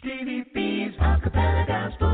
Stevie B's acapella gospel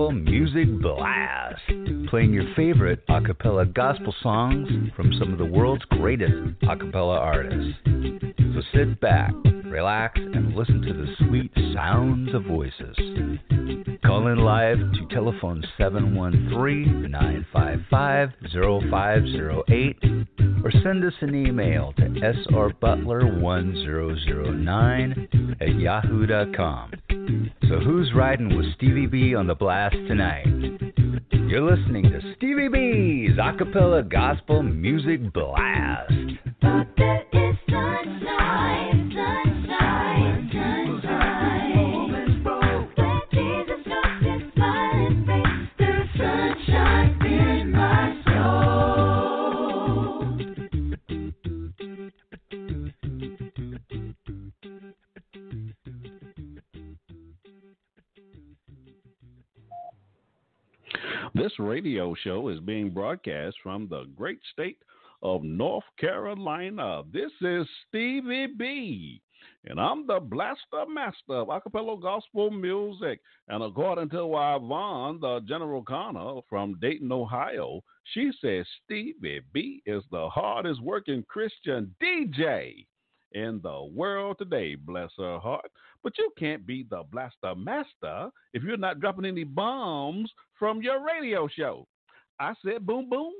Gospel Music Blast, playing your favorite acapella gospel songs from some of the world's greatest acapella artists. So sit back, relax, and listen to the sweet sounds of voices. Call in live to telephone 713-955-0508 or send us an email to srbutler1009 at yahoo.com. So who's riding with Stevie B on the blast tonight? You're listening to Stevie B's Acapella Gospel Music Blast. This radio show is being broadcast from the great state of North Carolina. This is Stevie B. And I'm the blaster master of acapella gospel music. And according to Yvonne, the general Connor from Dayton, Ohio, she says Stevie B is the hardest working Christian DJ in the world today. Bless her heart. But you can't be the blaster master if you're not dropping any bombs from your radio show. I said boom, boom.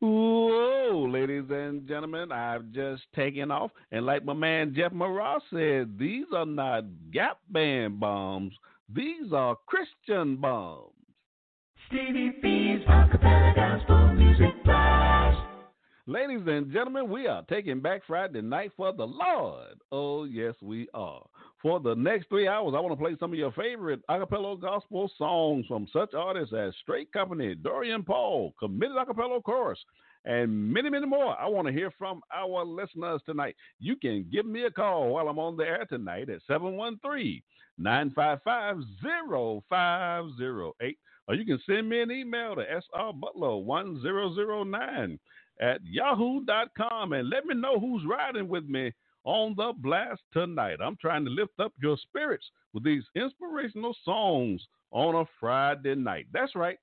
Whoa, ladies and gentlemen, I've just taken off. And like my man Jeff Morales said, these are not Gap Band bombs, these are Christian bombs. Stevie B's acapella gospel music blast. Ladies and gentlemen, we are taking back Friday night for the Lord. Oh, yes, we are. For the next three hours, I want to play some of your favorite acapella gospel songs from such artists as Straight Company, Dorian Paul, Committed Acapella Chorus, and many, many more. I want to hear from our listeners tonight. You can give me a call while I'm on the air tonight at 713 955 0508, or you can send me an email to srbutler1009 at yahoo.com and let me know who's riding with me on the blast tonight. I'm trying to lift up your spirits with these inspirational songs on a Friday night. That's right,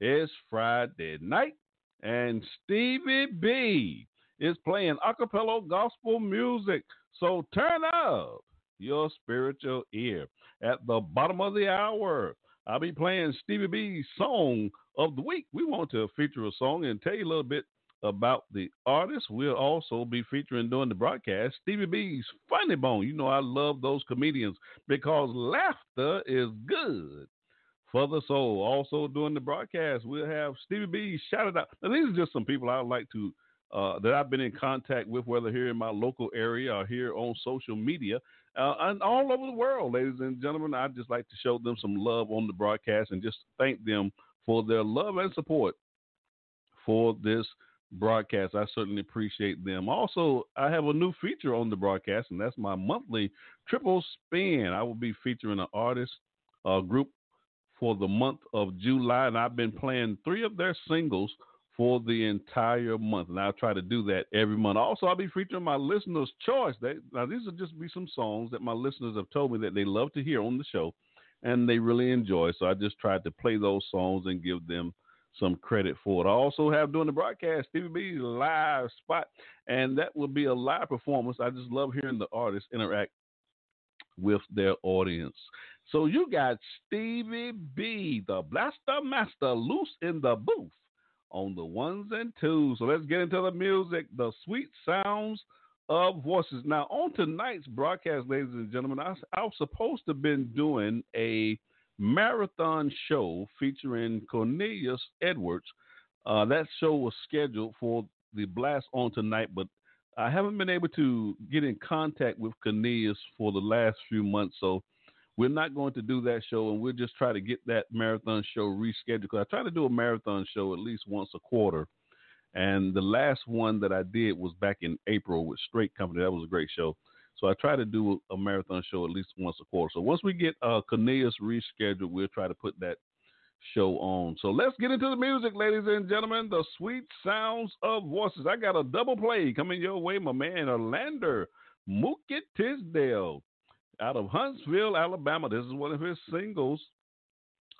it's Friday night, and Stevie B is playing acapella gospel music. So turn up your spiritual ear. At the bottom of the hour, I'll be playing Stevie B's song of the week. We want to feature a song and tell you a little bit about the artist. We'll also be featuring during the broadcast Stevie B's Funny Bone. You know, I love those comedians because laughter is good for the soul. Also, during the broadcast, we'll have Stevie B shouted out. Now, these are just some people I would like to. Uh, that I've been in contact with, whether here in my local area or here on social media, uh, and all over the world, ladies and gentlemen. I'd just like to show them some love on the broadcast and just thank them for their love and support for this broadcast. I certainly appreciate them. Also, I have a new feature on the broadcast, and that's my monthly triple spin. I will be featuring an artist uh, group for the month of July, and I've been playing three of their singles for the entire month, and I'll try to do that every month. Also, I'll be featuring my listeners' choice. They, now, these will just be some songs that my listeners have told me that they love to hear on the show, and they really enjoy. So I just tried to play those songs and give them some credit for it. I also have during the broadcast Stevie B's live spot, and that will be a live performance. I just love hearing the artists interact with their audience. So you got Stevie B, the blaster master, loose in the booth on the ones and twos. So let's get into the music, the sweet sounds of voices. Now, on tonight's broadcast, ladies and gentlemen, I, I was supposed to have been doing a marathon show featuring Cornelius Edwards. Uh, that show was scheduled for the blast on tonight, but I haven't been able to get in contact with Cornelius for the last few months. So we're not going to do that show, and we'll just try to get that marathon show rescheduled. Because I try to do a marathon show at least once a quarter. And the last one that I did was back in April with Straight Company. That was a great show. So I try to do a marathon show at least once a quarter. So once we get uh, Cornelius rescheduled, we'll try to put that show on. So let's get into the music, ladies and gentlemen. The sweet sounds of voices. I got a double play coming your way, my man Orlando Mookie Tisdale out of Huntsville, Alabama. This is one of his singles,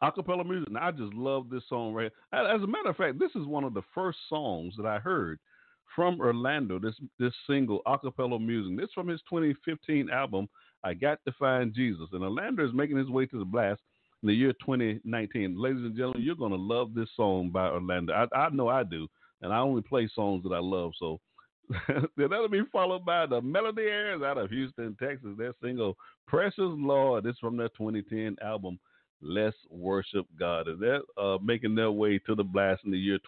acapella music. And I just love this song right. As a matter of fact, this is one of the first songs that I heard from Orlando, this this single, acapella music. This from his 2015 album, I Got to Find Jesus. And Orlando is making his way to the blast in the year 2019. Ladies and gentlemen, you're going to love this song by Orlando. I, I know I do. And I only play songs that I love. So that'll be followed by the Melody Airs out of Houston, Texas. Their single "Precious Lord" is from their 2010 album "Let's Worship God." And they're uh, making their way to the blast in the year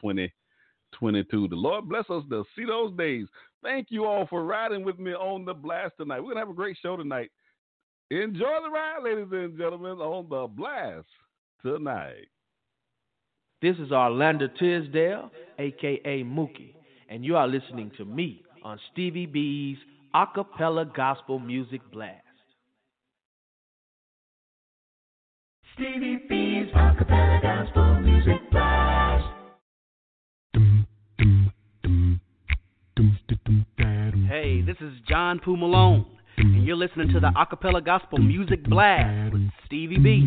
2022. The Lord bless us to see those days. Thank you all for riding with me on the blast tonight. We're gonna have a great show tonight. Enjoy the ride, ladies and gentlemen, on the blast tonight. This is Orlando Tisdale, aka Mookie and you are listening to me on Stevie B's Acapella Gospel Music Blast. Stevie B's Acapella Gospel Hey, this is John Poo Malone, and you're listening to the Acapella Gospel Music Blast with Stevie B.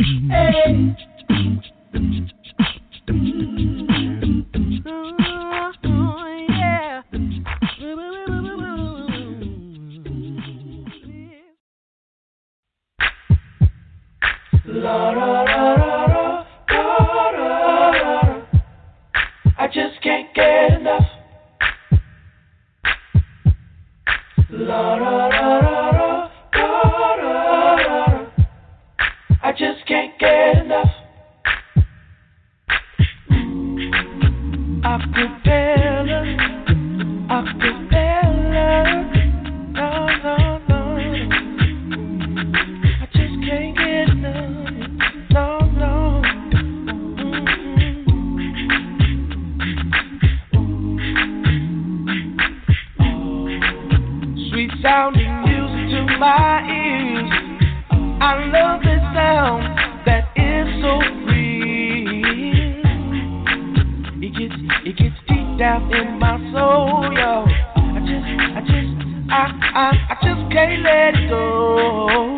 I just can't get enough. La la la la la la la la. I just can't get enough. Can't let go.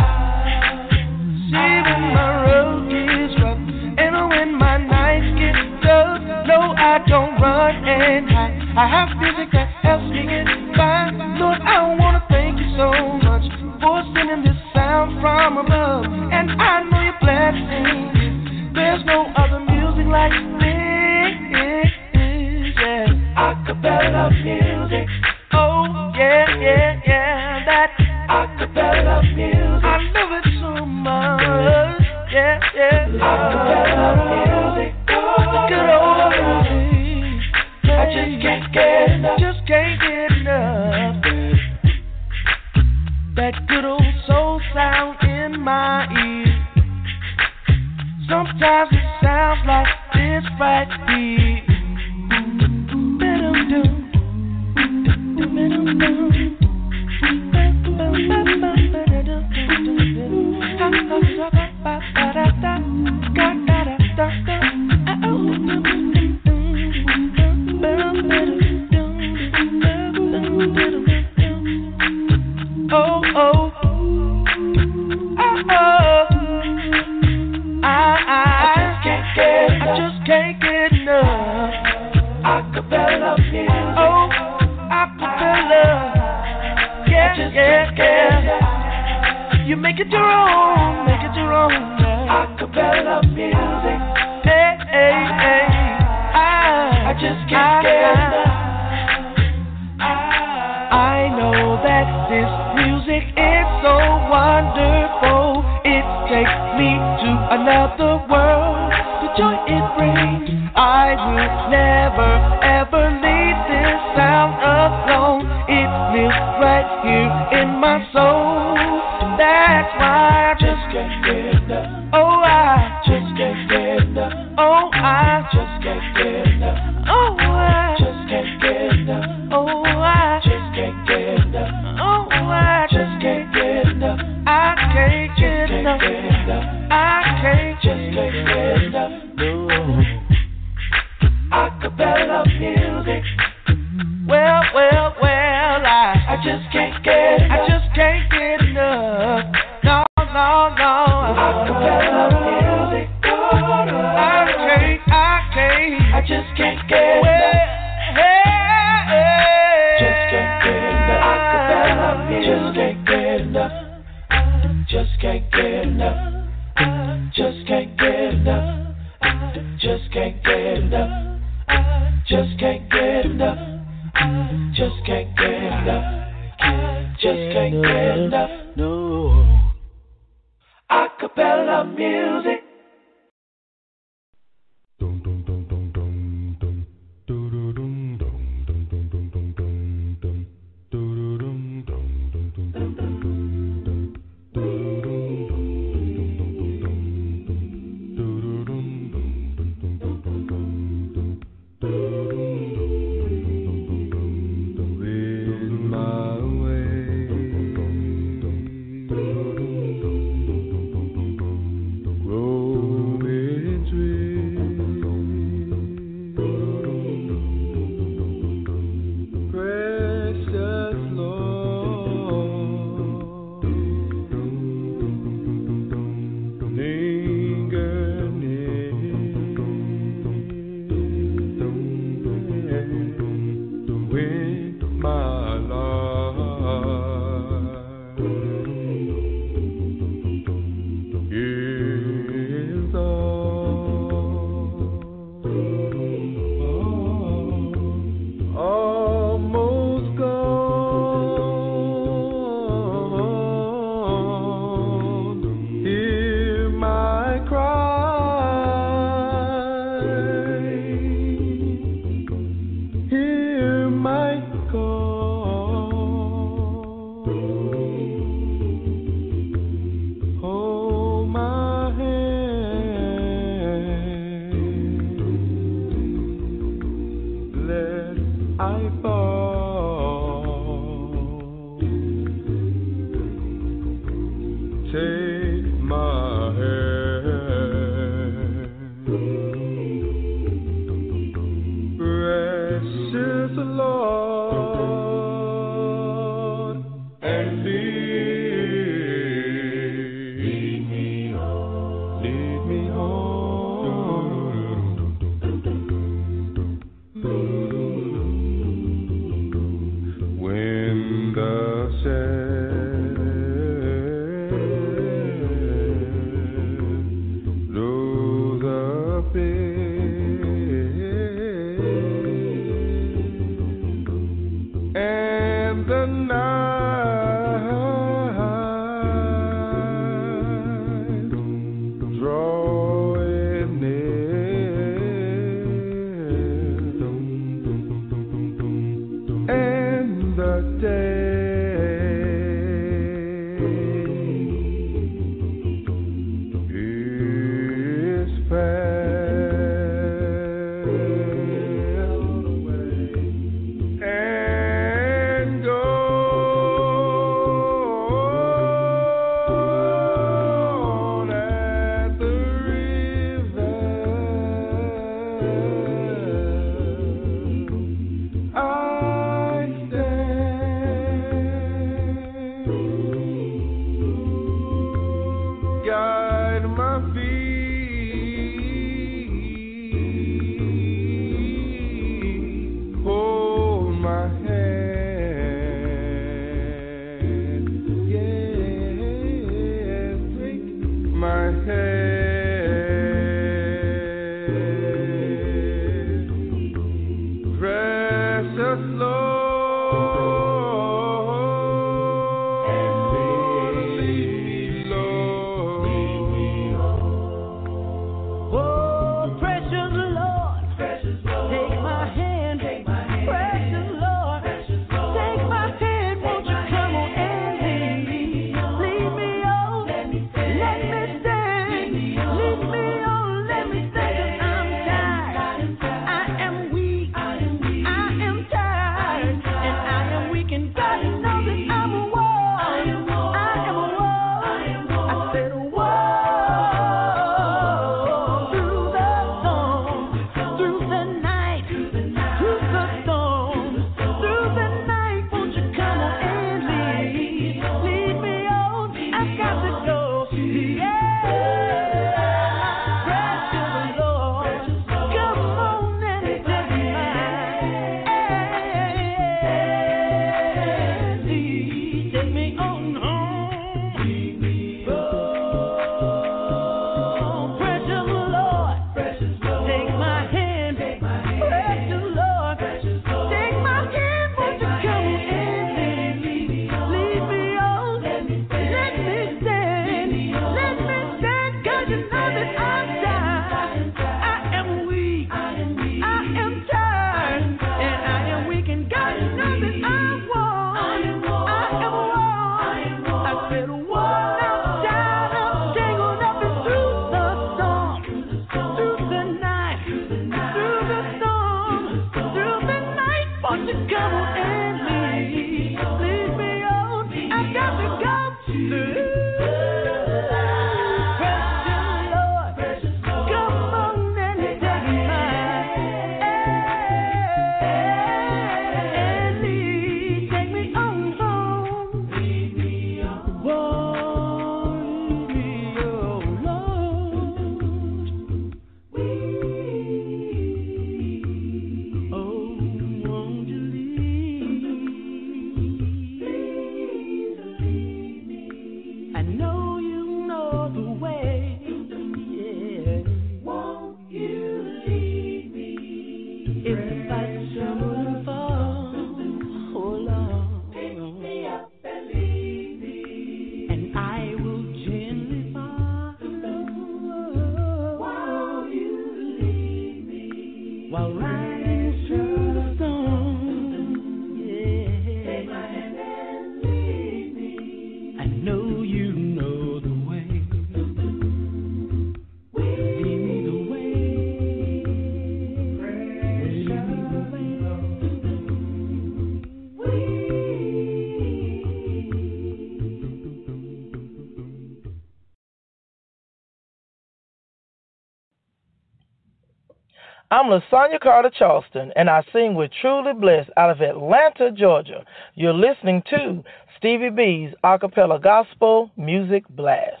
I'm Lasagna Carter Charleston, and I sing with Truly Blessed out of Atlanta, Georgia. You're listening to Stevie B's Acapella Gospel Music Blast.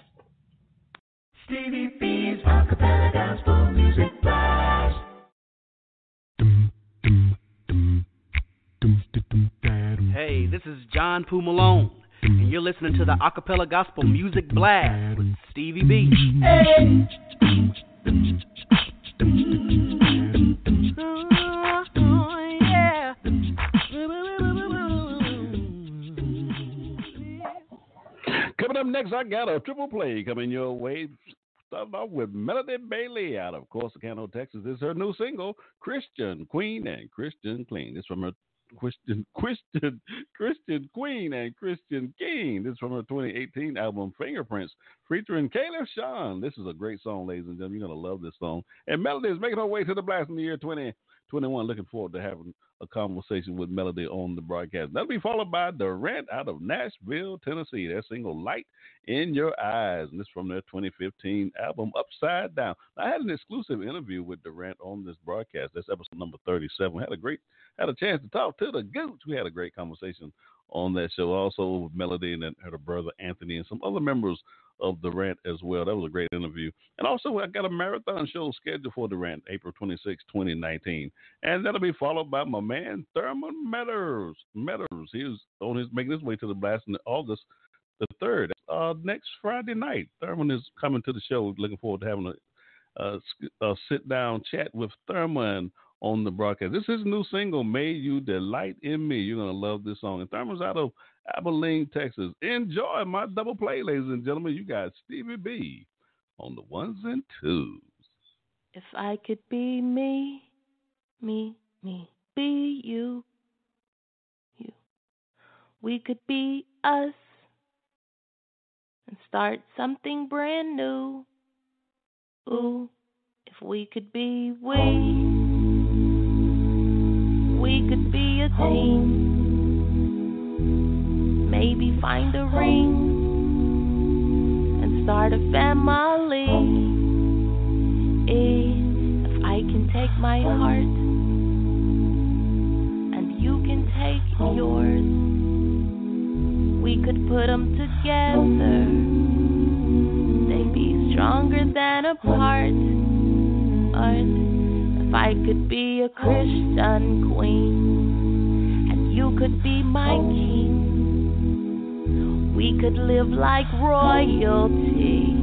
Stevie B's Acapella Gospel Music Blast. Hey, this is John Poo Malone, and you're listening to the Acapella Gospel Music Blast with Stevie B. Hey. Next, I got a triple play coming your way. Starting off with Melody Bailey out of Corsicana, Texas. This is her new single, Christian Queen and Christian Clean. This is from her Christian Christian Christian Queen and Christian King. This is from her 2018 album Fingerprints, featuring Caleb Sean. This is a great song, ladies and gentlemen. You're gonna love this song. And Melody is making her way to the blast in the year 2021. Looking forward to having a conversation with Melody on the broadcast. That'll be followed by Durant out of Nashville, Tennessee. Their single Light in Your Eyes. And this from their 2015 album Upside Down. I had an exclusive interview with Durant on this broadcast. That's episode number 37. We had a great had a chance to talk to the Gooch. We had a great conversation on that show. Also with Melody and her brother Anthony and some other members of Durant as well. That was a great interview. And also, I got a marathon show scheduled for Durant, April 26, 2019. And that'll be followed by my man, Thurman Meadows. Meadows. He's on his making his way to the blast in August the 3rd, uh, next Friday night. Thurman is coming to the show. Looking forward to having a, a, a sit down chat with Thurman on the broadcast. This is new single, May You Delight in Me. You're going to love this song. And Thurman's out of Abilene, Texas. Enjoy my double play, ladies and gentlemen. You got Stevie B on the ones and twos. If I could be me, me, me, be you, you, we could be us and start something brand new. Ooh, if we could be we, we could be a team. Maybe find a ring and start a family. If I can take my heart and you can take yours, we could put them together. They'd be stronger than apart. I could be a Christian queen and you could be my king, we could live like royalty,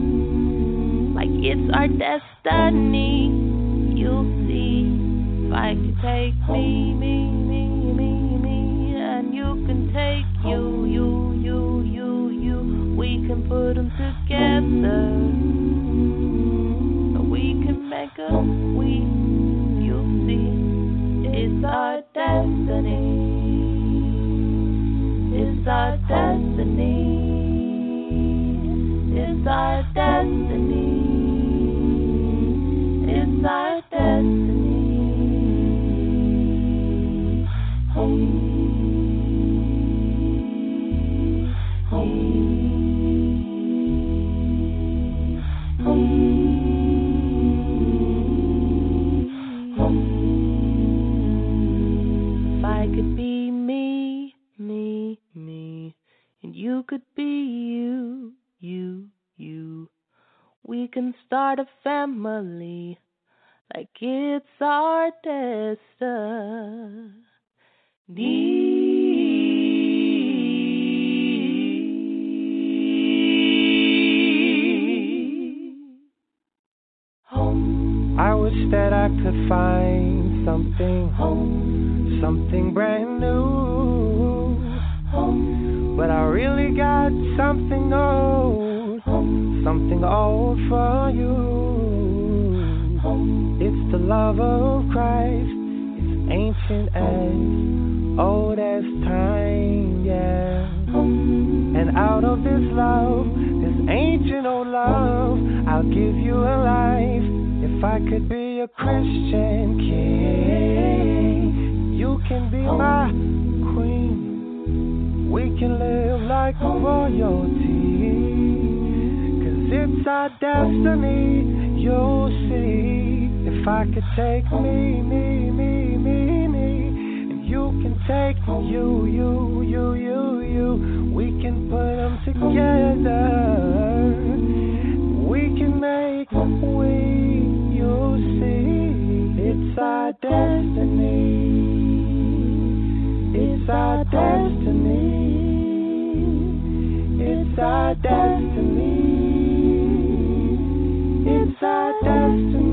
like it's our destiny. You'll see if I could take me, me, me, me, me, and you can take you, you, you, you, you. We can put them together. Our destiny. It's our destiny. You could be you, you, you, we can start a family like it's our destiny. Home, I wish that I could find something, home, something brand new. home, But I really got something old, something old for you. It's the love of Christ, it's ancient as old as time, yeah. And out of this love, this ancient old love, I'll give you a life. If I could be a Christian king, you can be my. We can live like royalty. Cause it's our destiny, you'll see. If I could take me, me, me, me, me, and you can take you, you, you, you, you. We can put them together. We can make we, you'll see. It's our destiny. It's our destiny. It's our destiny. It's our destiny.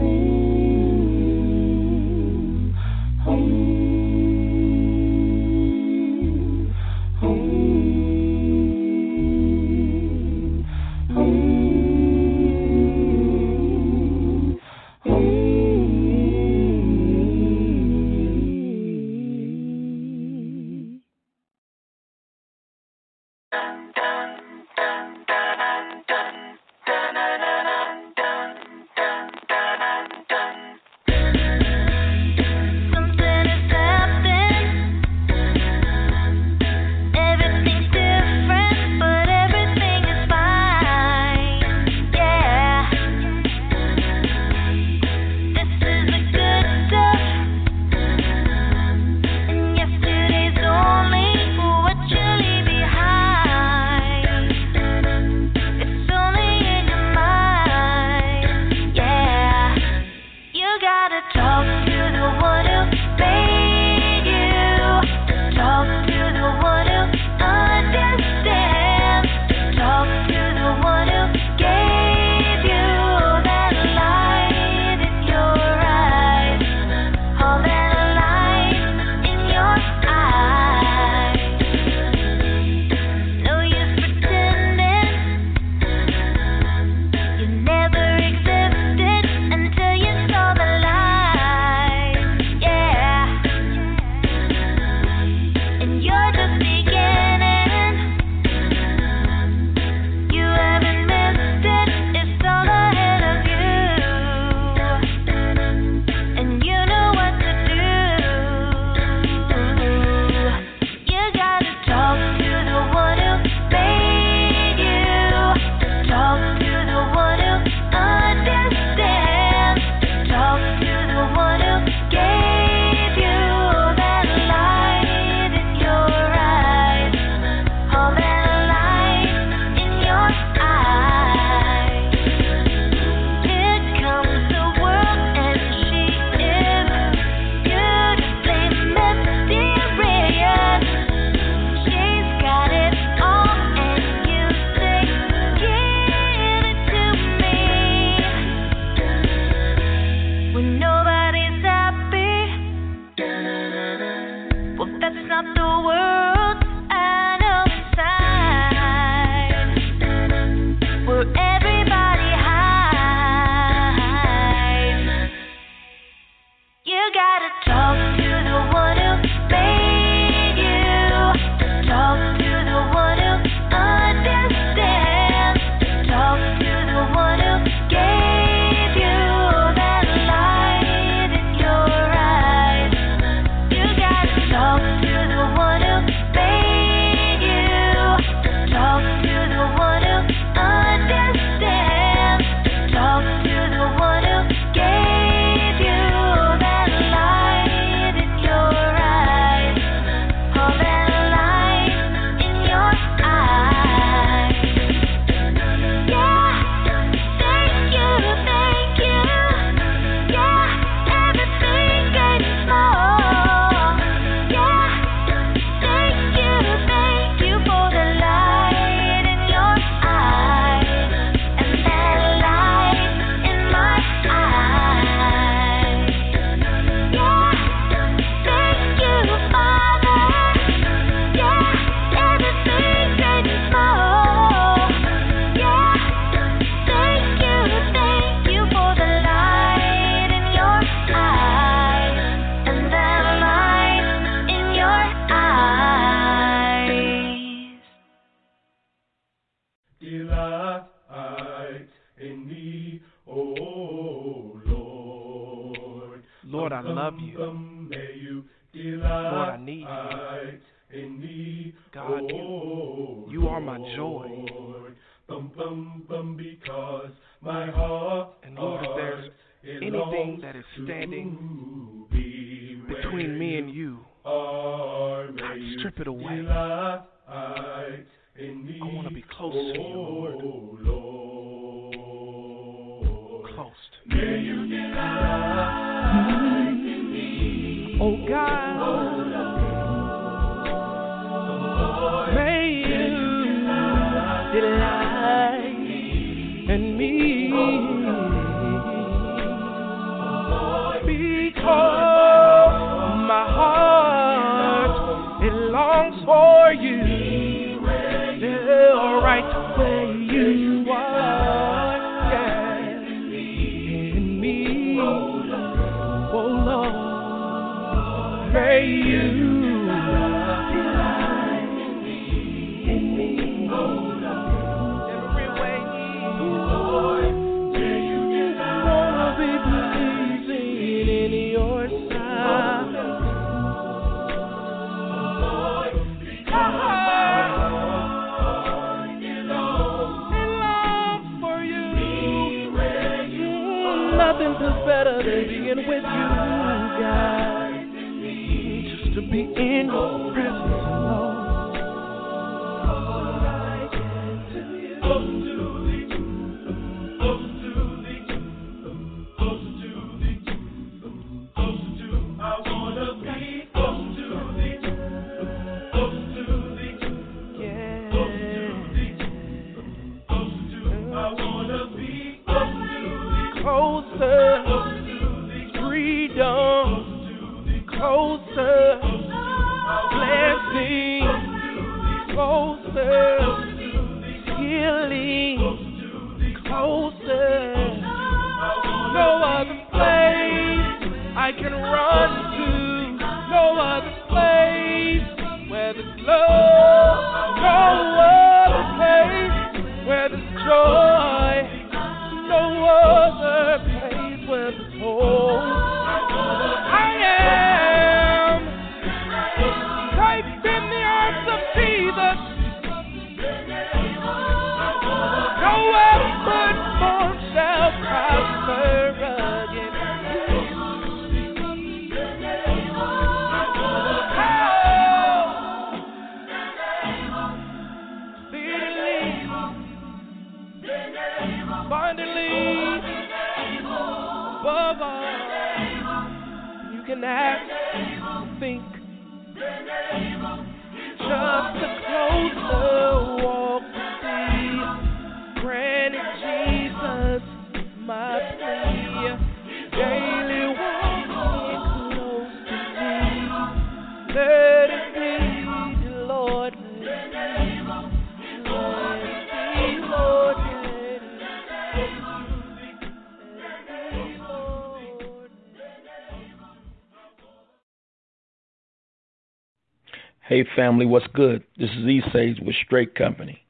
Family, what's good? This is E Sage with Straight Company.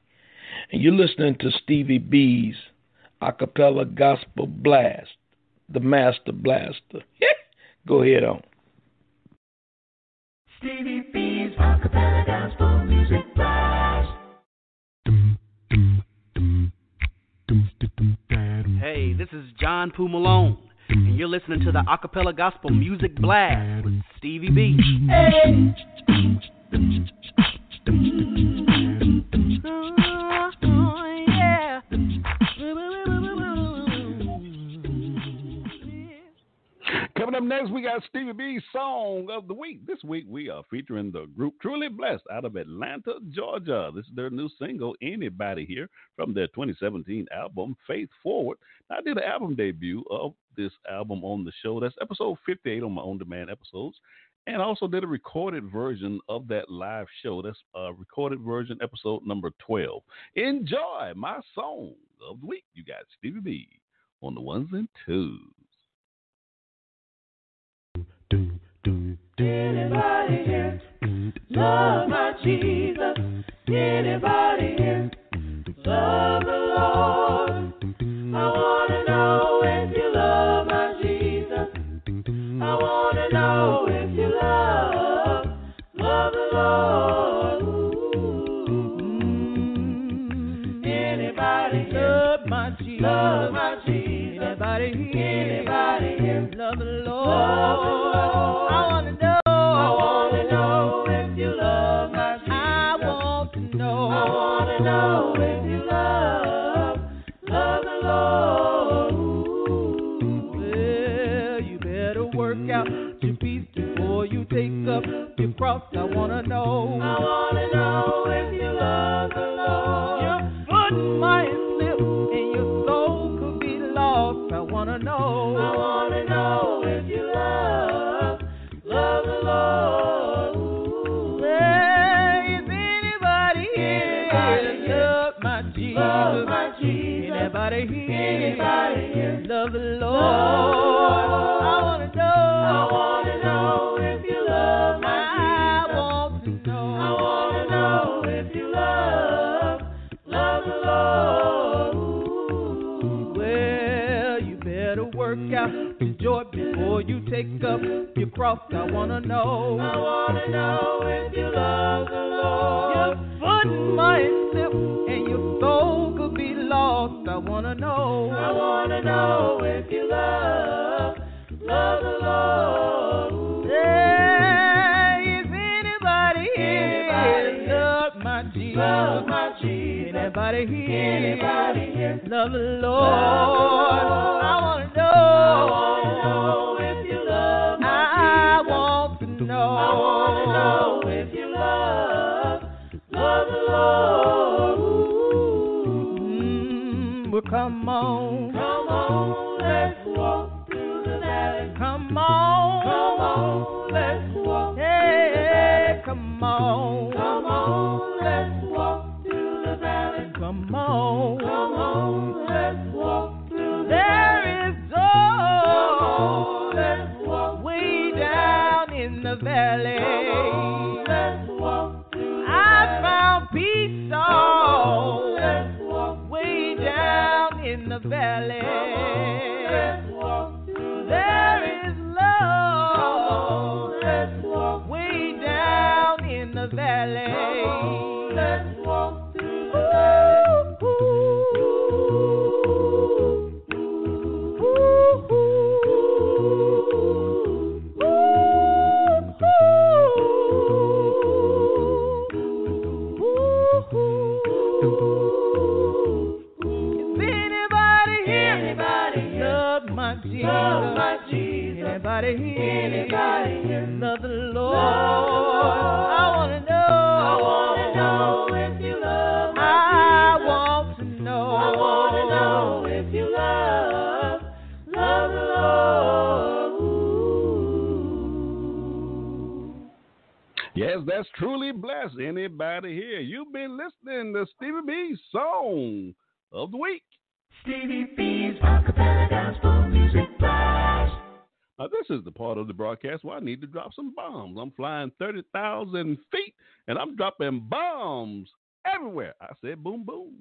And you're listening to Stevie B's Acapella Gospel Blast, the Master Blaster. Go ahead on. Stevie B's acapella gospel music blast. Hey, this is John Poo Malone, and you're listening to the Acapella Gospel Music Blast with Stevie B. Coming up next, we got Stevie B's Song of the Week. This week, we are featuring the group Truly Blessed out of Atlanta, Georgia. This is their new single, Anybody Here, from their 2017 album, Faith Forward. I did an album debut of this album on the show. That's episode 58 on my on demand episodes. And also did a recorded version of that live show. That's a recorded version, episode number 12. Enjoy my song of the week. You got Stevie B on the ones and twos. Anybody here love my Jesus? Anybody here love the Lord? I wanna know Anybody here? Anybody here love the Lord? Love the Lord. I wanna know. I wanna know if you love my Jesus. I want to know. I wanna know if you love, love the Lord. Ooh. Well, you better work out your peace before you take up your cross. I wanna know. I wanna know if you love the Lord. Your foot might Love the Lord. I wanna know. I wanna know if you love my Jesus. I want to know. I wanna know if you love, love the Lord. Well, you better work out your joy before you take up your cross. I wanna know. I wanna know if you love the Lord. Your foot might slip and your soul could be lost. I wanna know. I wanna know if you love, love the Lord. Yeah, is anybody here love my Jesus? Love my Jesus. Anybody here? Anybody here? Love the Lord. I wanna know. I wanna know Thousand feet, and I'm dropping bombs everywhere. I said, boom, boom.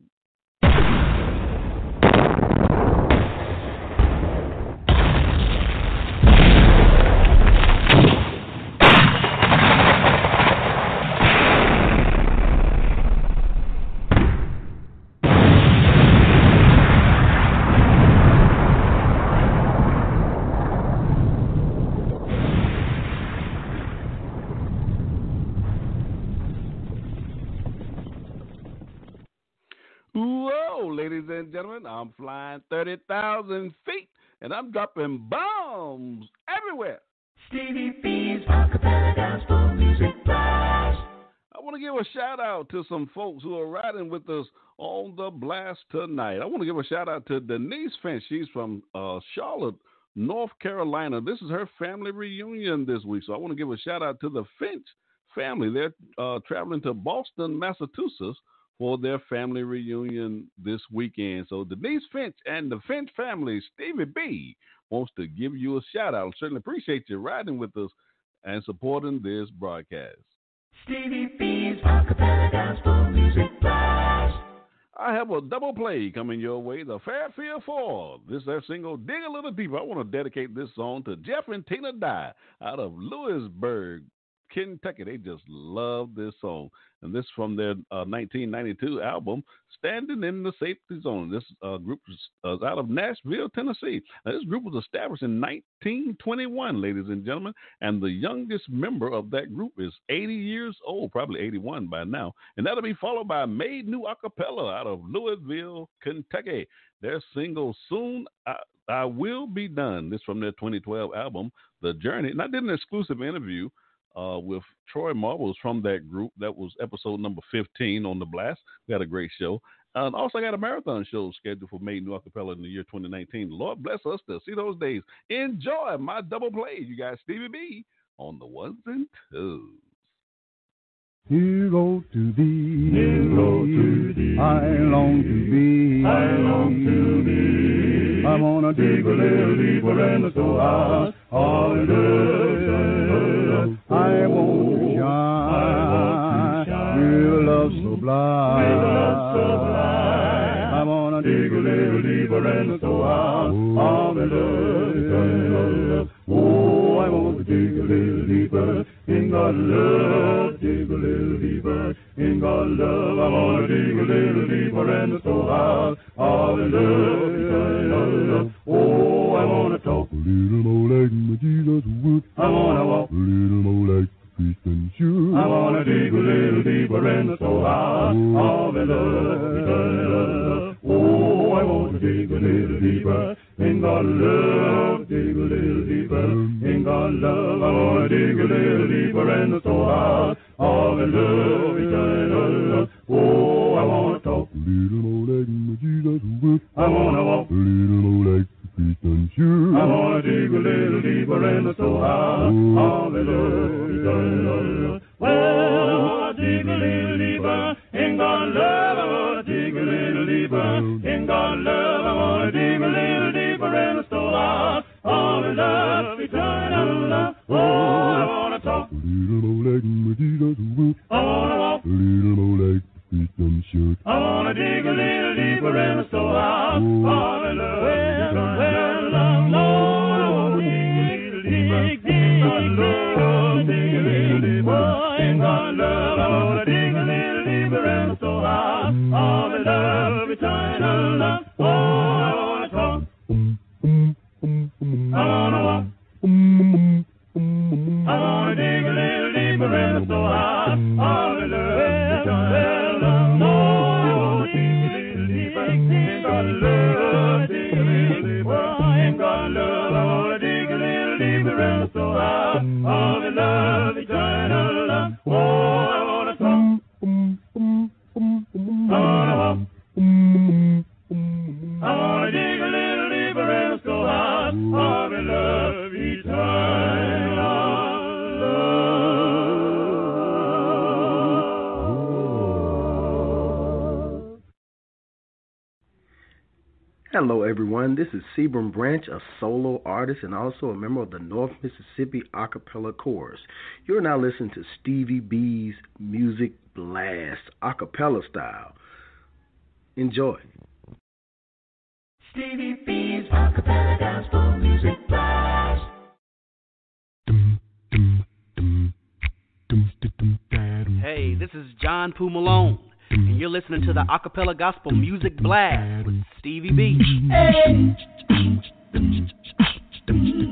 Gentlemen, I'm flying 30,000 feet and I'm dropping bombs everywhere. Stevie B's Acapella Gospel Music Blast. I want to give a shout out to some folks who are riding with us on the blast tonight. I want to give a shout out to Denise Finch. She's from uh, Charlotte, North Carolina. This is her family reunion this week. So I want to give a shout out to the Finch family. They're uh, traveling to Boston, Massachusetts for their family reunion this weekend. So Denise Finch and the Finch family, Stevie B, wants to give you a shout out. Certainly appreciate you riding with us and supporting this broadcast. Stevie B's Acapella Gospel Music Blast. I have a double play coming your way. The Fairfield Four. This is their single, Dig a Little Deeper. I want to dedicate this song to Jeff and Tina Dye out of Lewisburg, Kentucky. They just love this song. And this from their uh, 1992 album, Standing in the Safety Zone. This uh, group is uh, out of Nashville, Tennessee. Now, this group was established in 1921, ladies and gentlemen. And the youngest member of that group is 80 years old, probably 81 by now. And that'll be followed by Made New Acapella out of Louisville, Kentucky. Their single, Soon I, I Will Be Done. This from their 2012 album, The Journey. And I did an exclusive interview uh, with Troy Marbles from that group. That was episode number 15 on the Blast. We had a great show. And also, I got a marathon show scheduled for Made New Acapella in the year 2019. Lord bless us to see those days. Enjoy my double play. You got Stevie B on the ones and twos. Hero to thee, hero to thee, I long to be, I long to be. I wanna dig a little deeper and so out, hallelujah. I want to shine, with a love so blind. I wanna dig a little deeper and so out, hallelujah. Oh, I want to dig a little deeper in God's love, dig a little deeper in God's love. I want to dig a little deeper and so out, hallelujah. Oh, I want to talk a little more like Jesus would. I want to walk a little more like Christian should. I want to dig a little deeper in and so out, hallelujah. Oh, I want to dig a little deeper in God's love, dig a little deeper in God's love. I want to dig a little deeper and so out, hallelujah. Oh, I want to talk a little more like Jesus would. I want to walk a little more like Christian should. I want to dig a little deeper and so out, hallelujah. Well, I dig a little deeper in God's love. I want to dig a little deeper in God's love. I want to dig a little deeper and so out all the love, eternal love. Oh, I want to talk a little more like Jesus. I want to walk a little more like Should. I want to dig a little deeper and so all the love, love. Lord, I want to dig deeper in God's love. Dig a little deeper in God's love. I want to dig a little deeper and so out all the love, eternal love. Oh, I wanna. I wanna dig a little deeper and so love, love, eternal. Oh, I wanna talk. I wanna dig a little deeper and so out all the love, Hello, everyone. This is Sebrum Branch, a solo artist and also a member of the North Mississippi Acapella Chorus. You're now listening to Stevie B's Music Blast, acapella style. Enjoy. Stevie B's acapella gospel music blast. Hey, this is John Poo Malone, you're listening to the Acapella Gospel Music Blast with Stevie B. Soon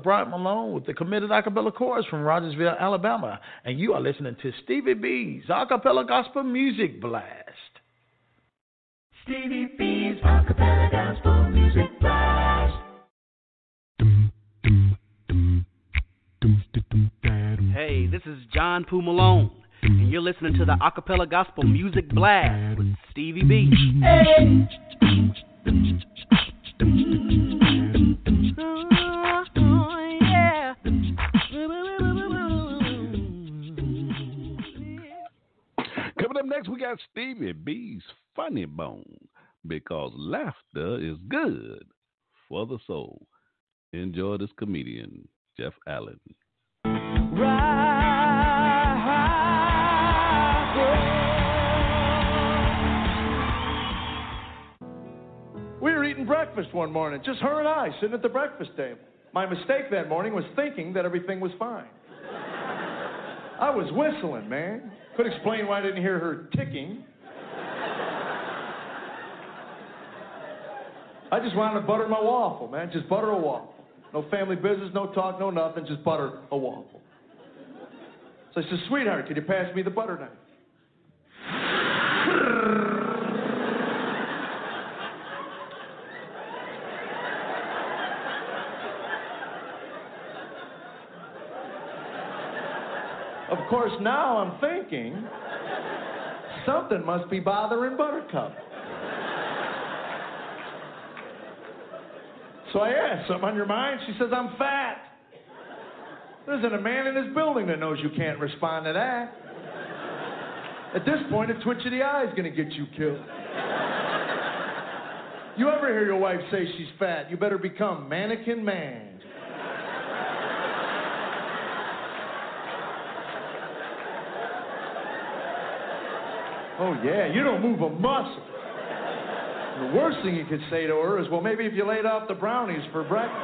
Hi, Brother Brian Malone with the Committed Acapella Chorus from Rogersville, Alabama, and you are listening to Stevie B's Acapella Gospel Music Blast. Stevie B's acapella gospel music blast. Hey, this is John Poo Malone, and you're listening to the Acapella Gospel Music Blast with Stevie B. Coming got Stevie B's Funny Bone because laughter is good for the soul. Enjoy this comedian, Jeff Allen. We were eating breakfast one morning, just her and I, sitting at the breakfast table. My mistake that morning was thinking that everything was fine. I was whistling, man. Could explain why I didn't hear her ticking. I just wanted to butter my waffle, man. Just butter a waffle. No family business, no talk, no nothing. Just butter a waffle. So I said, sweetheart, could you pass me the butter knife? Of course, now I'm thinking something must be bothering Buttercup. So I asked, something on your mind? She says, I'm fat. There isn't a man in this building that knows you can't respond to that. At this point, a twitch of the eye is going to get you killed. You ever hear your wife say she's fat, you better become mannequin man. Oh, yeah, you don't move a muscle. The worst thing you could say to her is, well, maybe if you laid off the brownies for breakfast.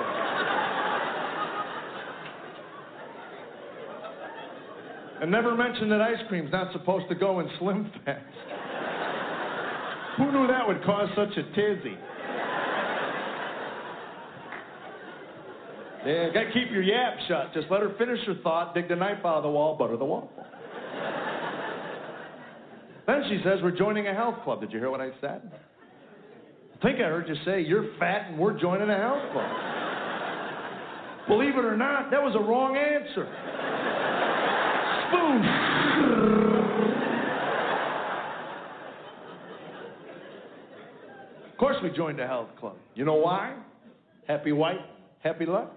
And never mention that ice cream's not supposed to go in slim fast. Who knew that would cause such a tizzy? Yeah, gotta keep your yap shut. Just let her finish her thought, dig the knife out of the wall, butter the waffle. Then she says, We're joining a health club. Did you hear what I said? I think I heard you say, You're fat and we're joining a health club. Believe it or not, that was a wrong answer. Spoon. Of course, we joined a health club. You know why? Happy wife, happy life.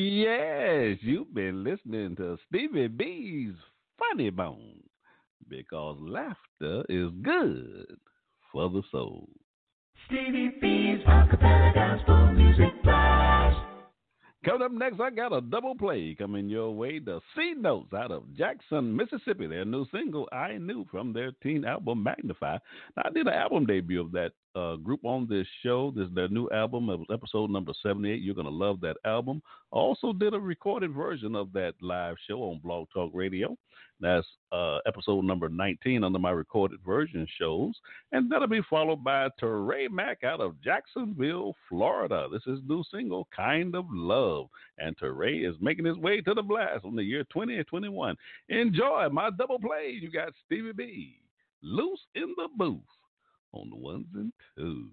Yes, you've been listening to Stevie B's Funny Bone because laughter is good for the soul. Stevie B's Acapella Gospel Music Blast. Coming up next, I got a double play coming your way. The C Notes out of Jackson, Mississippi. Their new single, I Knew, from their teen album Magnify. Now, I did an album debut of that uh, group on this show. This is their new album. Episode number 78. You're going to love that album. Also did a recorded version of that live show on Blog Talk Radio. That's uh, episode number 19 under my recorded version shows. And that'll be followed by Teray Mack out of Jacksonville, Florida. This is new single, Kind of Love. And Teray is making his way to the blast on the year 2021. Enjoy my double play. You got Stevie B, Loose in the Booth on the ones and twos.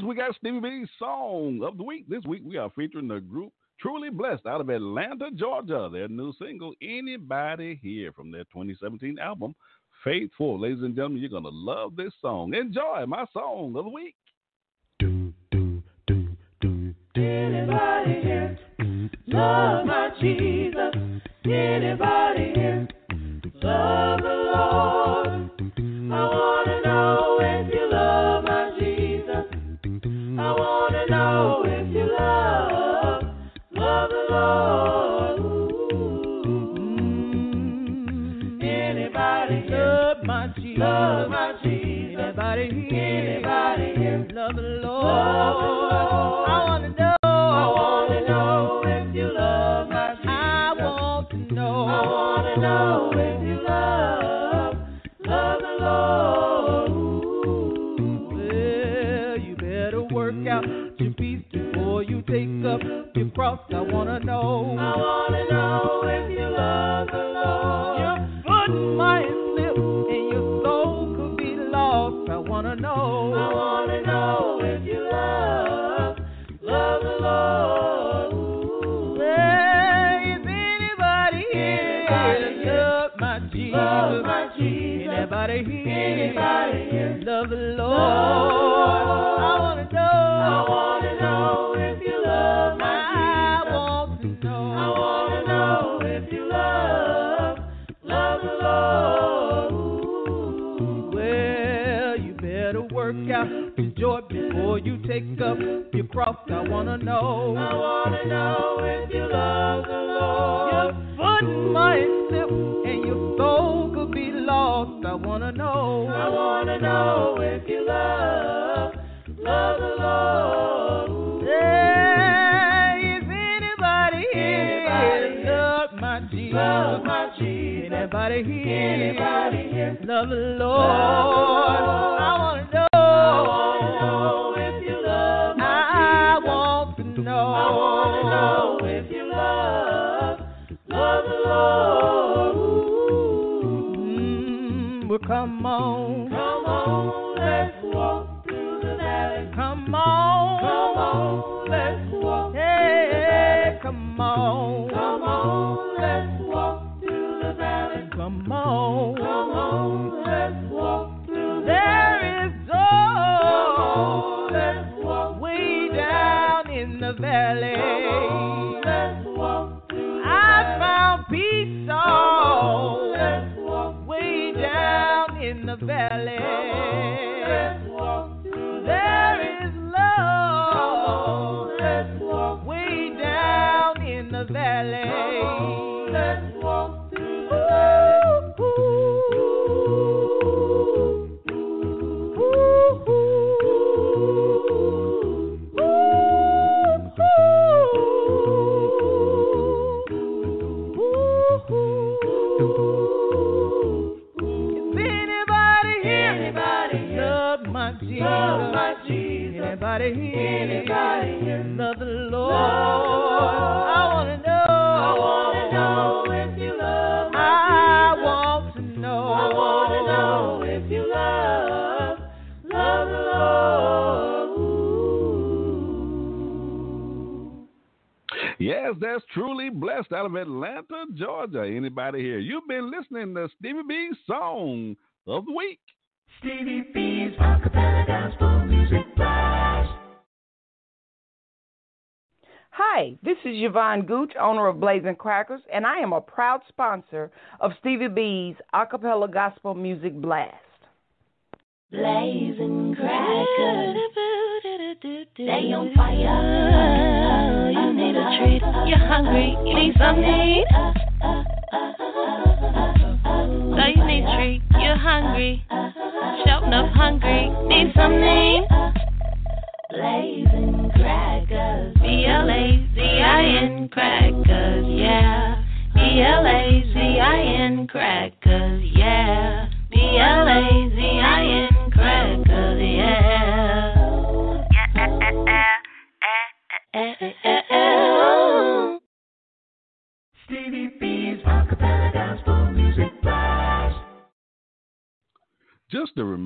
yes, we got Stevie B's song of the week. This week we are featuring the group Truly Blessed out of Atlanta, Georgia. Their new single, Anybody Here, from their 2017 album, Faith Forward. Ladies and gentlemen, you're going to love this song. Enjoy my song of the week. Do, do, do, do, do. Anybody here love my Jesus? Anybody here love the Lord? oh. know. I wanna know. Song of the week. Stevie B's Acapella Gospel Music Blast. Hi, this is Yvonne Gooch, owner of Blazing Crackers, and I am a proud sponsor of Stevie B's Acapella Gospel Music Blast. Blazing crackers, they on fire. You need a treat. You're hungry. You need something to eat. So you need a treat. You're hungry. Shouting up hungry. Need something. Blazing crackers. B L A Z I N crackers. Yeah. B L A Z I N crackers. Yeah.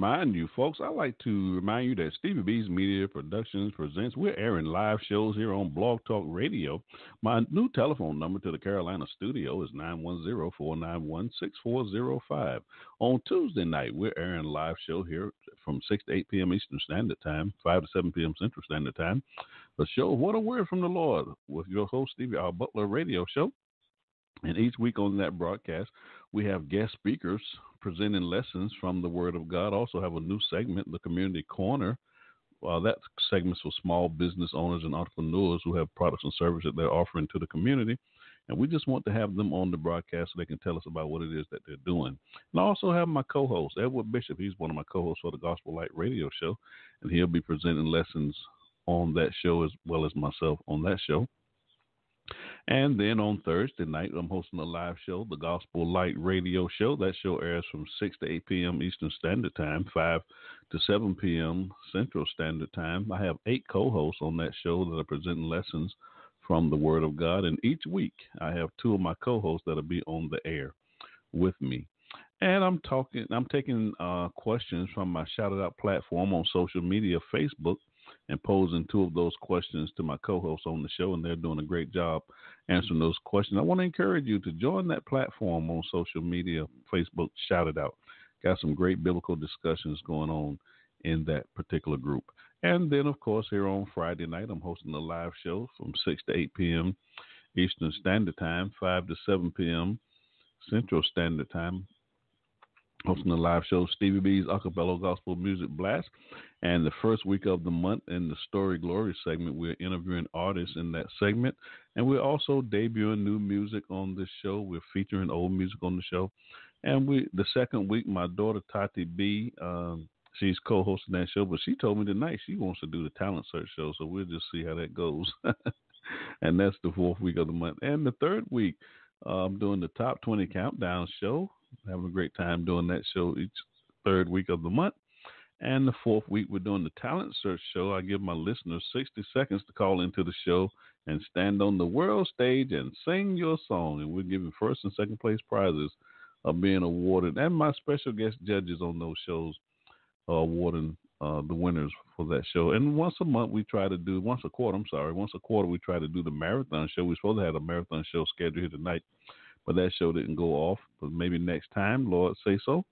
Remind you, folks, I like to remind you that Stevie B's Media Productions presents. We're airing live shows here on Blog Talk Radio. My new telephone number to the Carolina studio is 910-491-6405. On Tuesday night, we're airing live show here from 6 to 8 p.m. Eastern Standard Time, 5 to 7 p.m. Central Standard Time. The show, What a Word from the Lord, with your host, Stevie R. Butler Radio Show. And each week on that broadcast, we have guest speakers presenting lessons from the Word of God. Also, have a new segment, the Community Corner. Uh, that segment's for small business owners and entrepreneurs who have products and services that they're offering to the community. And we just want to have them on the broadcast so they can tell us about what it is that they're doing. And I also have my co host, Edward Bishop. He's one of my co hosts for the Gospel Light Radio Show. And he'll be presenting lessons on that show as well as myself on that show. And then on Thursday night, I'm hosting a live show, the Gospel Light Radio Show. That show airs from 6 to 8 p.m. Eastern Standard Time, 5 to 7 p.m. Central Standard Time. I have eight co hosts on that show that are presenting lessons from the Word of God. And each week, I have two of my co hosts that'll be on the air with me. And I'm talking, I'm taking uh, questions from my shouted out platform on social media, Facebook and posing two of those questions to my co-hosts on the show, and they're doing a great job answering those questions. I want to encourage you to join that platform on social media, Facebook, shout it out. Got some great biblical discussions going on in that particular group. And then, of course, here on Friday night, I'm hosting a live show from 6 to 8 p.m. Eastern Standard Time, 5 to 7 p.m. Central Standard Time. Hosting the live show Stevie B's Acapella Gospel Music Blast. And the first week of the month in the Story Glory segment, we're interviewing artists in that segment. And we're also debuting new music on this show. We're featuring old music on the show. And we the second week, my daughter Tati B, um, she's co-hosting that show, but she told me tonight she wants to do the talent search show. So we'll just see how that goes. and that's the fourth week of the month. And the third week, I'm doing the top 20 countdown show. Having a great time doing that show each third week of the month. And the fourth week, we're doing the talent search show. I give my listeners 60 seconds to call into the show and stand on the world stage and sing your song. And we're giving first and second place prizes of being awarded. And my special guest judges on those shows are awarding uh, the winners for that show. And once a month, we try to do, once a quarter, I'm sorry, once a quarter, we try to do the marathon show. We're supposed to have a marathon show scheduled here tonight, but that show didn't go off. But maybe next time, Lord say so.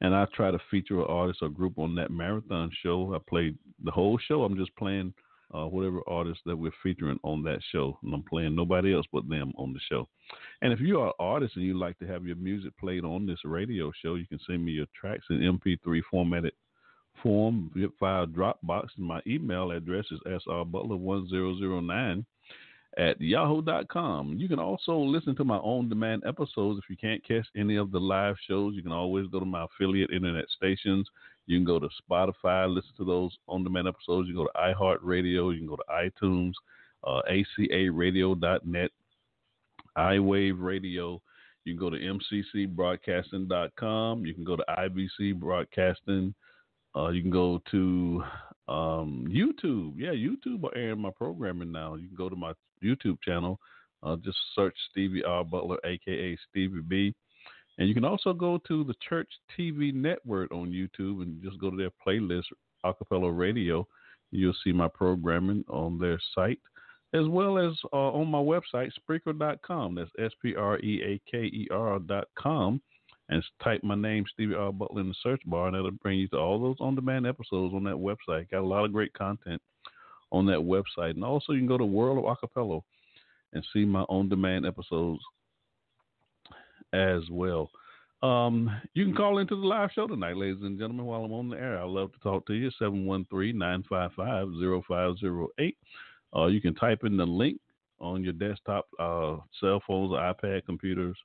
And I try to feature an artist or group on that marathon show. I played the whole show. I'm just playing uh, whatever artist that we're featuring on that show. And I'm playing nobody else but them on the show. And if you are an artist and you like to have your music played on this radio show, you can send me your tracks in MP3 formatted form, file Dropbox. And my email address is srbutler1009 at yahoo.com. You can also listen to my on demand episodes. If you can't catch any of the live shows, you can always go to my affiliate internet stations. You can go to Spotify, listen to those on demand episodes. You can go to iHeartRadio, you can go to iTunes, uh, acaradio.net, iWave Radio. You can go to mccbroadcasting.com. You can go to IBC Broadcasting. Uh, you can go to um, YouTube. Yeah, YouTube are airing my programming now. You can go to my YouTube channel. Uh, just search Stevie R. Butler, aka Stevie B. And you can also go to the Church TV network on YouTube and just go to their playlist, Acapella Radio. You'll see my programming on their site, as well as uh, on my website, Spreaker.com. That's S P R E A K E R.com. And type my name, Stevie R. Butler, in the search bar, and that'll bring you to all those on demand episodes on that website. Got a lot of great content on that website. And also, you can go to World of Acapella and see my on demand episodes as well. Um, you can call into the live show tonight, ladies and gentlemen, while I'm on the air. I'd love to talk to you, 713-955-0508. Uh, you can type in the link on your desktop, uh, cell phones, iPad, computers.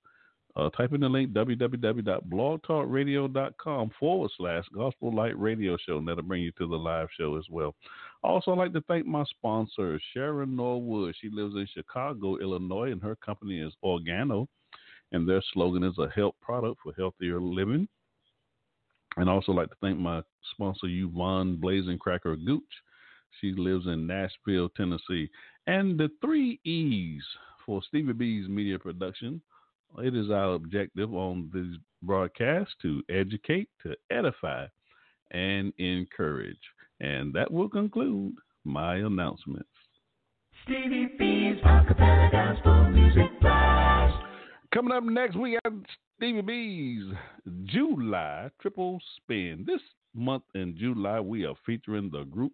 Uh, type in the link www.blogtalkradio.com forward slash gospel light radio show, and that'll bring you to the live show as well. Also, I'd like to thank my sponsor, Sharon Norwood. She lives in Chicago, Illinois, and her company is Organo and their slogan is a health product for healthier living. And also like to thank my sponsor, Yvonne Blazing Cracker Gooch. She lives in Nashville, Tennessee. And the three E's for Stevie B's media production. It is our objective on this broadcast to educate, to edify, and encourage. And that will conclude my announcements. Stevie B's Acapella Gospel Music Blast. Coming up next, we got Stevie B's July Triple Spin. This month in July, we are featuring the group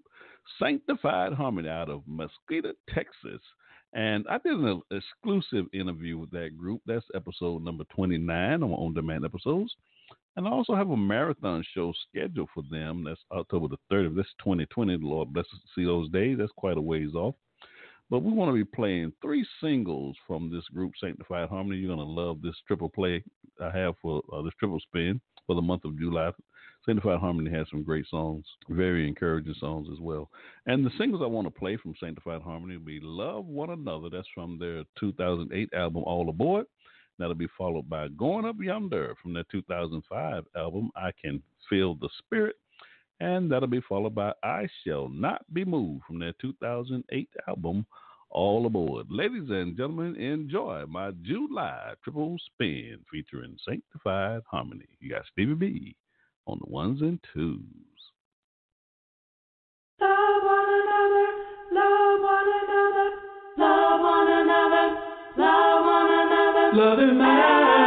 Sanctified Harmony out of Mesquite, Texas. And I did an exclusive interview with that group. That's episode number 29 on on demand episodes. And I also have a marathon show scheduled for them. That's October the 30th. That's 2020. The Lord bless us to see those days. That's quite a ways off. But we want to be playing three singles from this group, Sanctified Harmony. You're going to love this triple play I have for uh, this triple spin for the month of July. Sanctified Harmony has some great songs, very encouraging songs as well. And the singles I want to play from Sanctified Harmony will be Love One Another. That's from their 2008 album, All Aboard. That'll be followed by Going Up Yonder from their 2005 album, I Can Feel the Spirit. And that'll be followed by I Shall Not Be Moved from their 2008 album, All Aboard. Ladies and gentlemen, enjoy my July triple spin featuring Sanctified Harmony. You got Stevie B on the ones and twos. Love one another, love one another, love one another, love one another. Loving man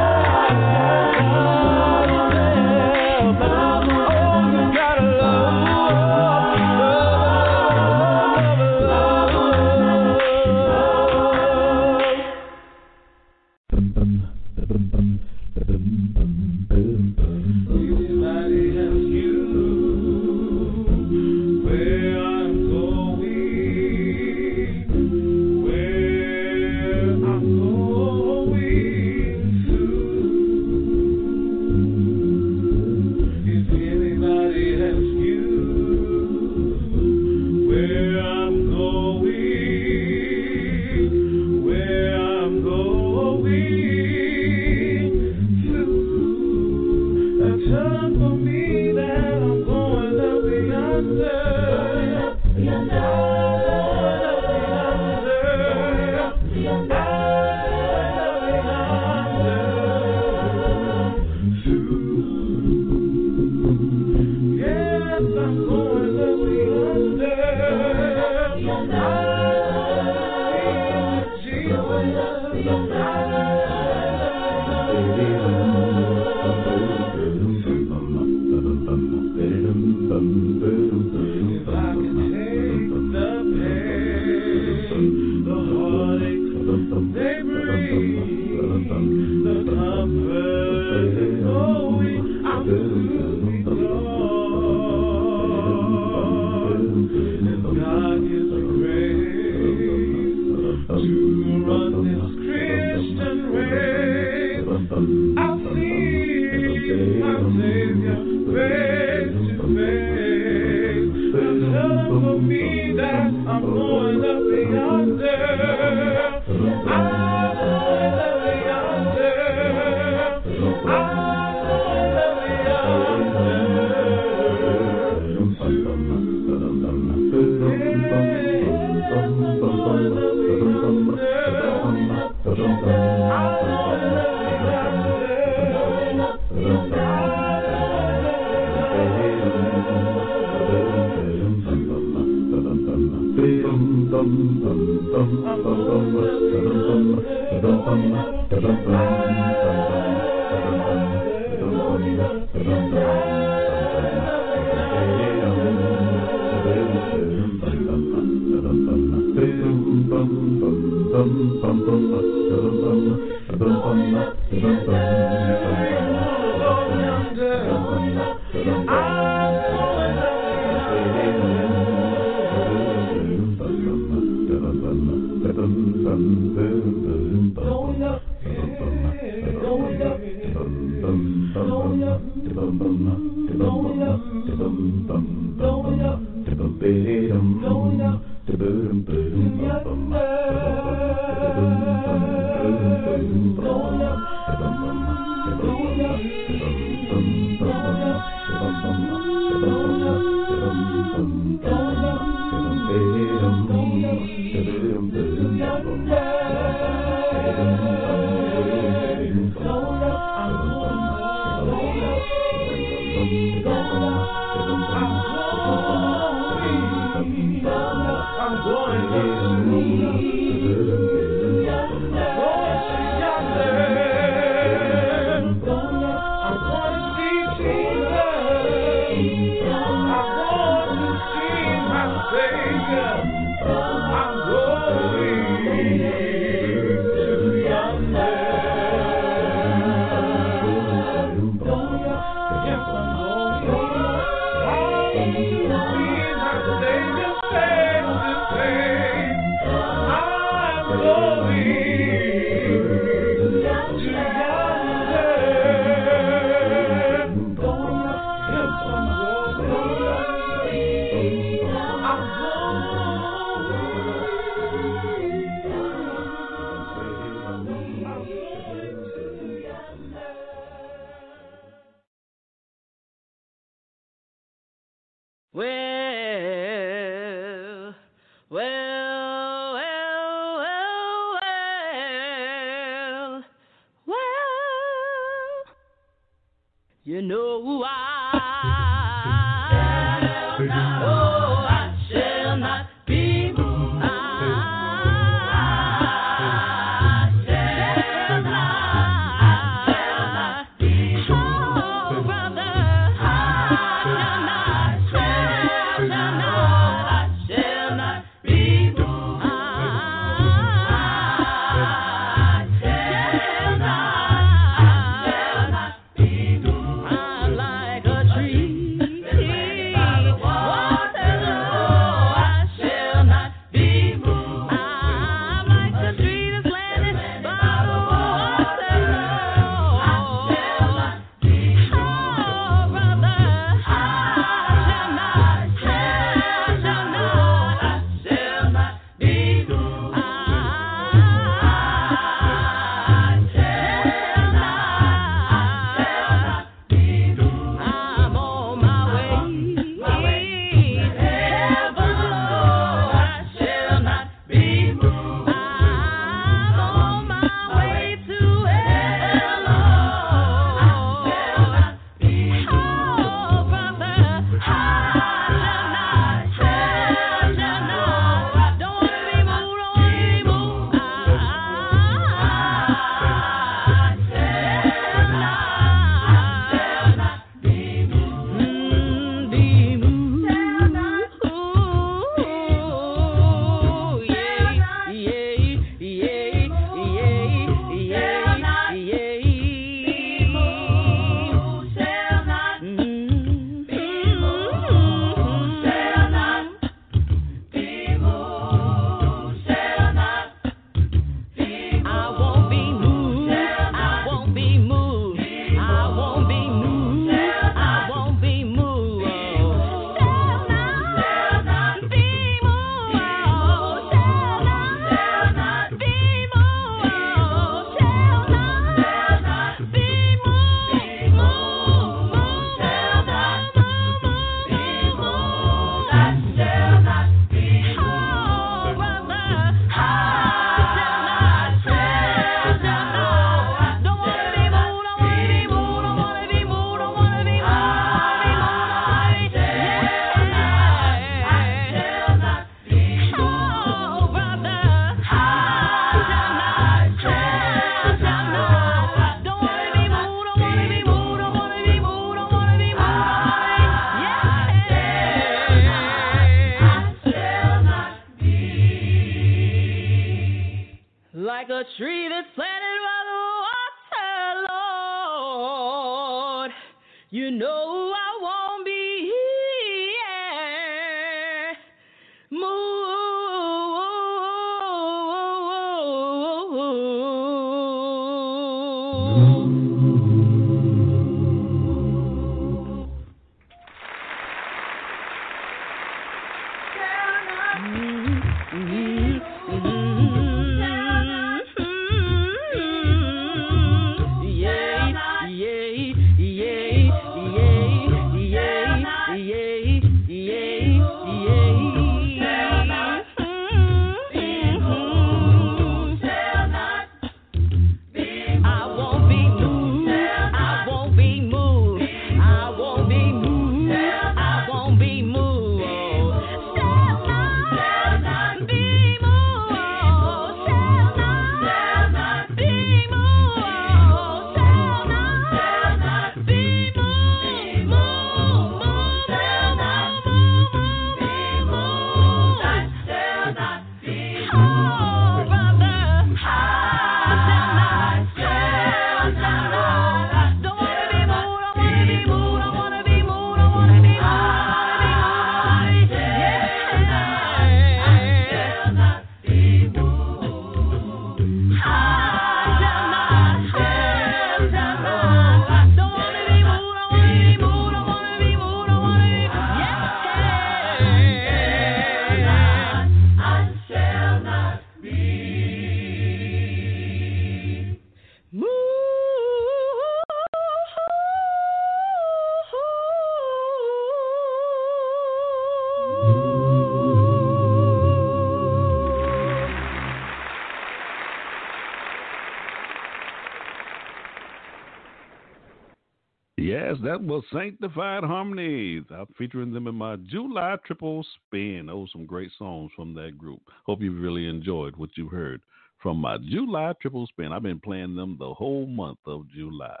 that was Sanctified Harmonies. I'm featuring them in my July Triple Spin. Those some great songs from that group. Hope you really enjoyed what you heard from my July Triple Spin. I've been playing them the whole month of July.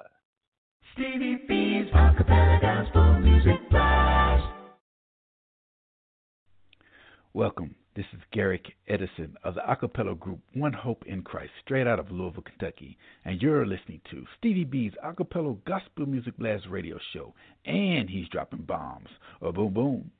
Stevie B's Acapella Gospel Music Blast. Welcome. This is Garrick Edison of the acapella group One Hope in Christ, straight out of Louisville, Kentucky, and you're listening to Stevie B's acapella gospel music blast radio show, and he's dropping bombs. Oh, boom, boom.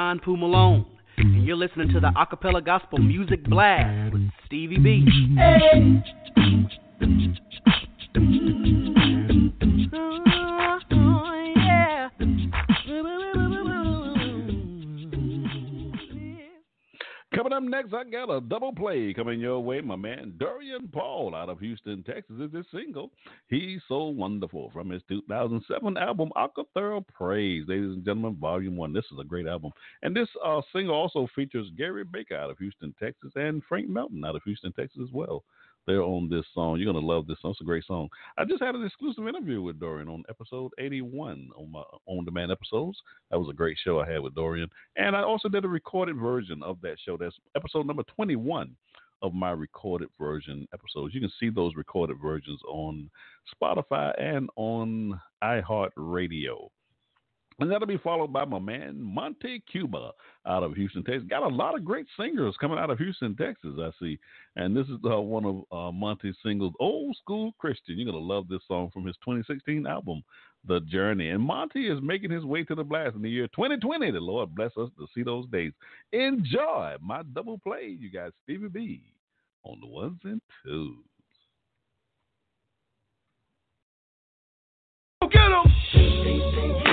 John Poo Malone, and you're listening to the Acapella Gospel Music Blast with Stevie B. Coming up next, I got a double play coming your way. My man Dorian Paul out of Houston, Texas, is this single. He's so wonderful from his 2007 album Alcatraz Praise, ladies and gentlemen, Volume One. This is a great album, and this uh, single also features Gary Baker out of Houston, Texas, and Frank Melton out of Houston, Texas as well. They're on this song. You're gonna love this song. It's a great song. I just had an exclusive interview with Dorian on episode 81 on my on-demand episodes. That was a great show I had with Dorian, and I also did a recorded version of that show. That's episode number 21 of my recorded version episodes. You can see those recorded versions on Spotify and on iHeartRadio. And that'll be followed by my man Monte Cuba out of Houston, Texas. Got a lot of great singers coming out of Houston, Texas, I see. And this is uh, one of uh, Monte's singles, Old School Christian. You're going to love this song from his 2016 album, The Journey. And Monte is making his way to the blast in the year 2020. The Lord bless us to see those days. Enjoy my double play, you guys. Stevie B on the ones and twos. Get 'em!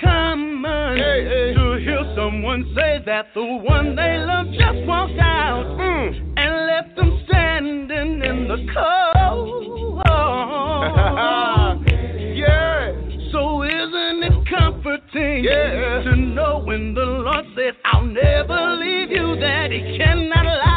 Common hey, hey. to hear someone say that the one they love just walked out mm. and left them standing in the cold. yeah. So isn't it comforting yeah. to know when the Lord says, "I'll never leave you," that He cannot lie.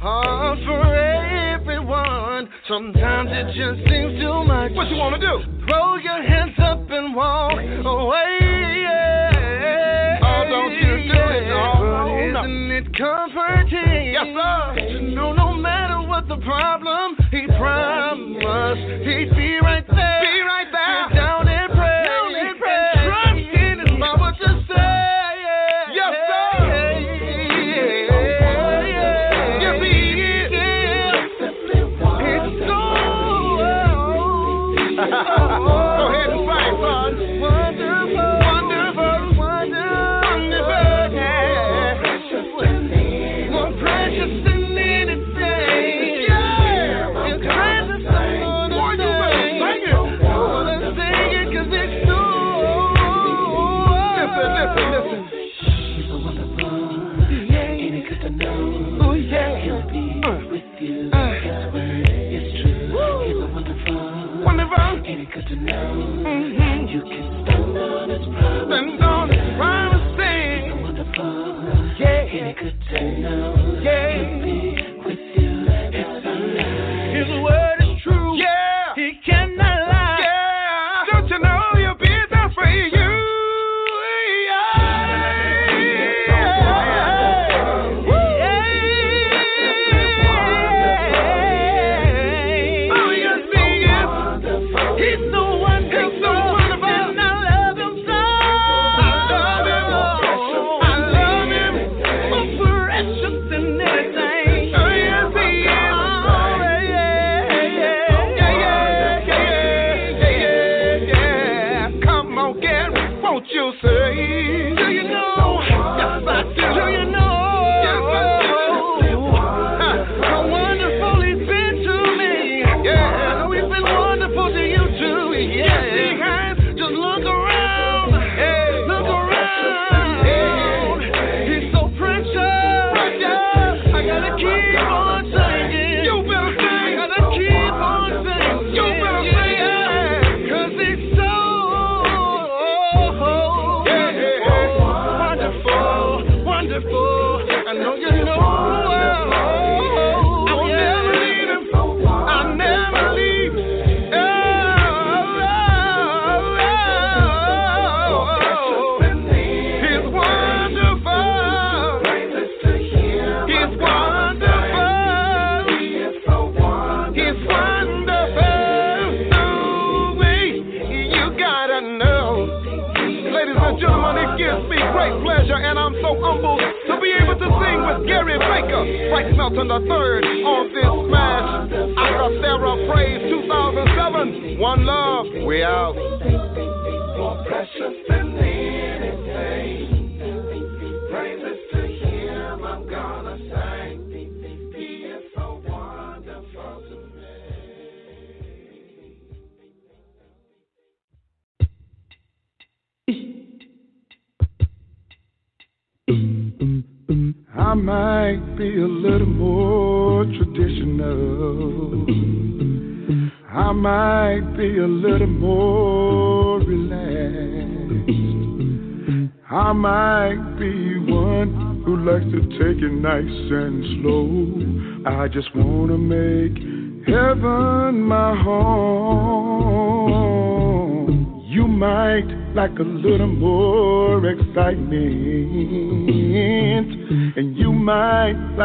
hard for everyone. Sometimes it just seems too much. What you wanna do? Throw your hands up and walk away. Yeah. Oh, don't you do it, oh, no. But isn't it comforting? Yes, sir. To know no matter what the problem, he promised he'd be right there.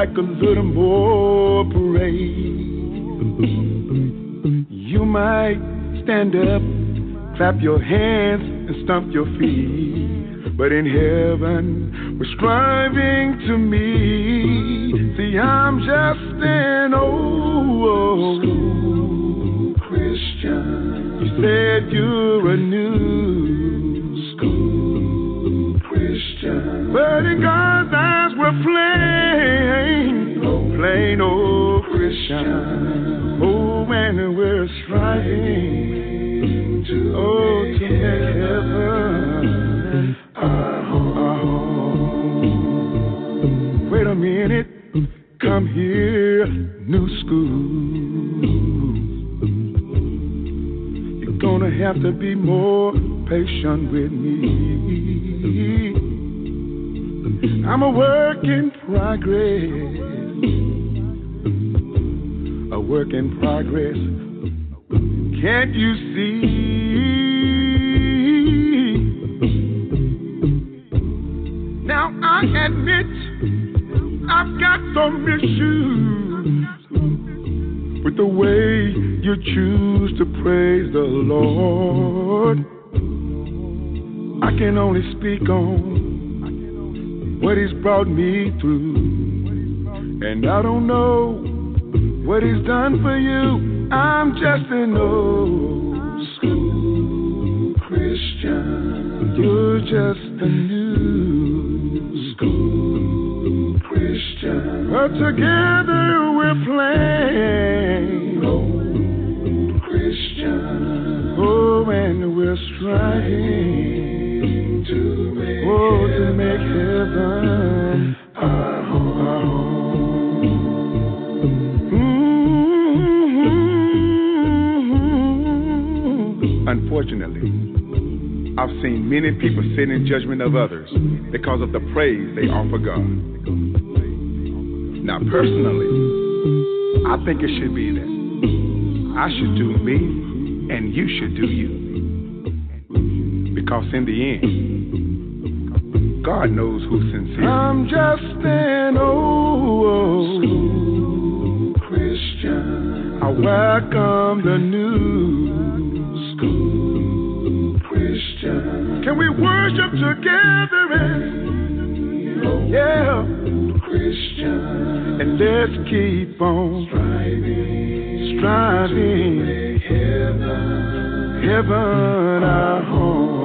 Like a little more parade. You might stand up, clap your hands, and stomp your feet. But in heaven, we're striving to meet. See, I'm just an old school Christian. You said you're plain old Christian. Oh, man, we're striving to, oh, to make heaven our home. Uh-huh. Wait a minute, come here, new school. You're gonna have to be more patient with me. I'm a work in progress. A work in progress. Can't you see? Now I admit I've got some issues with the way you choose to praise the Lord. I can only speak on what He's brought me through, and I don't know what He's done for you. I'm just an old school Christian. You're just a new school Christian. But together we're playing old Christian. Oh, and we're striving to make oh to make heaven Unfortunately, I've seen many people sit in judgment of others because of the praise they offer God. Now, personally, I think it should be that I should do me and you should do you. Because in the end, God knows who's sincere. I'm just an old school Christian. I welcome the new we worship together and yeah, Christian? And let's keep on striving, striving, heaven, heaven our home.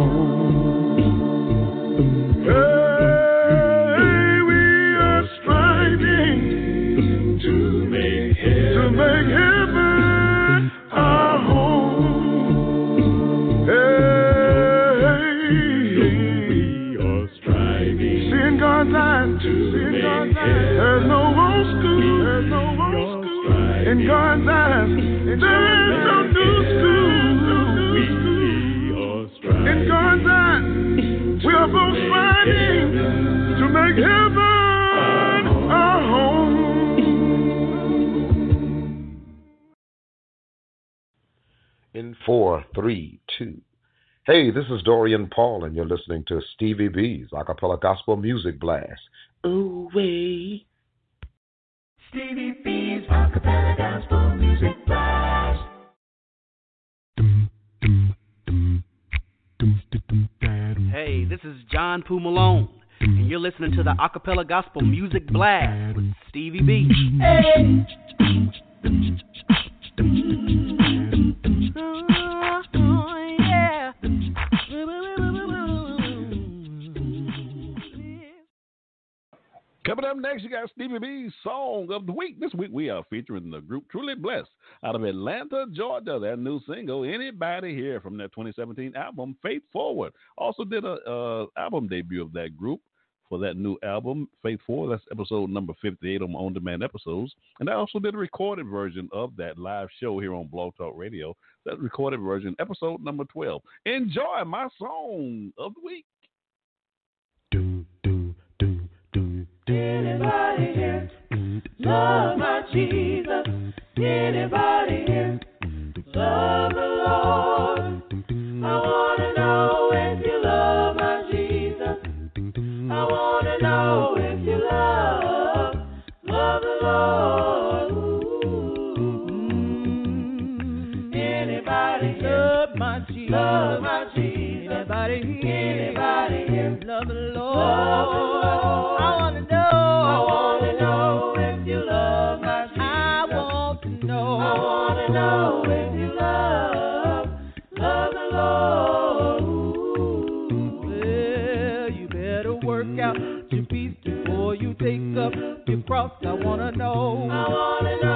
Four, three, two. Hey, this is Dorian Paul, and you're listening to Stevie B's Acapella Gospel Music Blast. Ooh, wee. Stevie B's Acapella Gospel Music Blast. Hey, this is John Poo Malone, and you're listening to the Acapella Gospel Music Blast with Stevie B. Coming up next, you got Stevie B's Song of the Week. This week we are featuring the group Truly Blessed out of Atlanta, Georgia. Their new single, Anybody Here, from their 2017 album, Faith Forward. Also did a uh, album debut of that group for that new album, Faith Forward. That's episode number 58 on On Demand episodes. And I also did a recorded version of that live show here on Blog Talk Radio. That recorded version, episode number 12. Enjoy my song of the week. Anybody here love my Jesus? Anybody here love the Lord? I wanna know if you love my Jesus. I wanna know if you love love the Lord. Anybody love my Jesus? Anybody, anybody here love the Lord? Love the Lord. Up your cross. I wanna know. I wanna know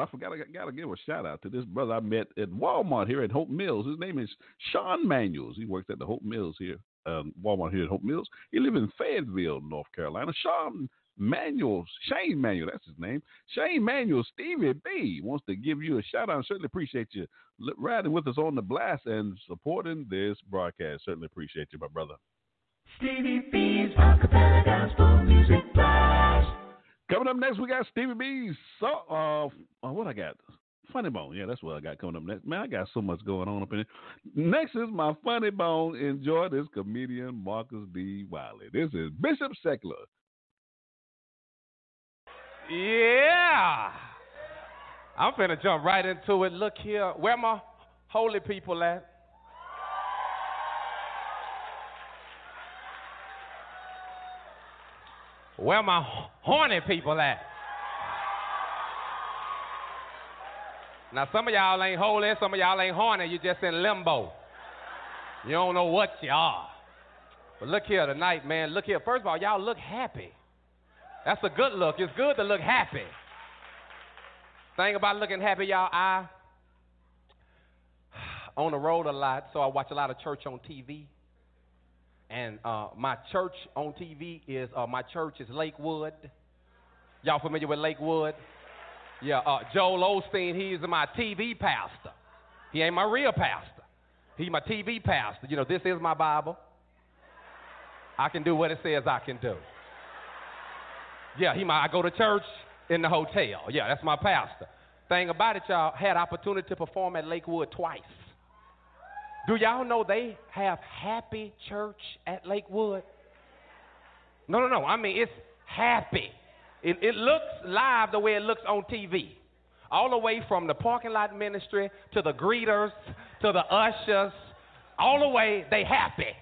out. I forgot I got to give a shout out to this brother I met at Walmart here at Hope Mills. His name is Sean Manuels. He works at the Hope Mills here, um, Walmart here at Hope Mills. He lives in Fayetteville, North Carolina. Sean Manuel, Shane Manuel, that's his name. Shane Manuel, Stevie B wants to give you a shout out. Certainly appreciate you riding with us on the blast and supporting this broadcast. Certainly appreciate you, my brother. Stevie B's Acapella Gospel Music Blast. Coming up next, we got Stevie B's. So, uh, uh, what I got? Funny Bone. Yeah, that's what I got coming up next. Man, I got so much going on up in here. Next is my Funny Bone. Enjoy this comedian Marcus D. Wiley. This is Bishop Seckler. Yeah. I'm finna jump right into it. Look here. Where my holy people at? Where my horny people at? Now some of y'all ain't holy, some of y'all ain't horny, you just in limbo. You don't know what you are. But look here tonight, man. Look here. First of all, y'all look happy. That's a good look. It's good to look happy. Thing about looking happy, y'all, I on the road a lot, so I watch a lot of church on TV. And uh, my church on TV is uh, my church is Lakewood. Y'all familiar with Lakewood? Yeah, uh, Joel Osteen, he's my TV pastor. He ain't my real pastor. He my TV pastor. You know, this is my Bible. I can do what it says I can do. Yeah, he my I go to church in the hotel. Yeah, that's my pastor. Thing about it, y'all, had opportunity to perform at Lakewood twice. Do y'all know they have happy church at Lakewood? No, no, no. I mean, it's happy. It, it looks live the way it looks on TV. All the way from the parking lot ministry to the greeters to the ushers, all the way they happy.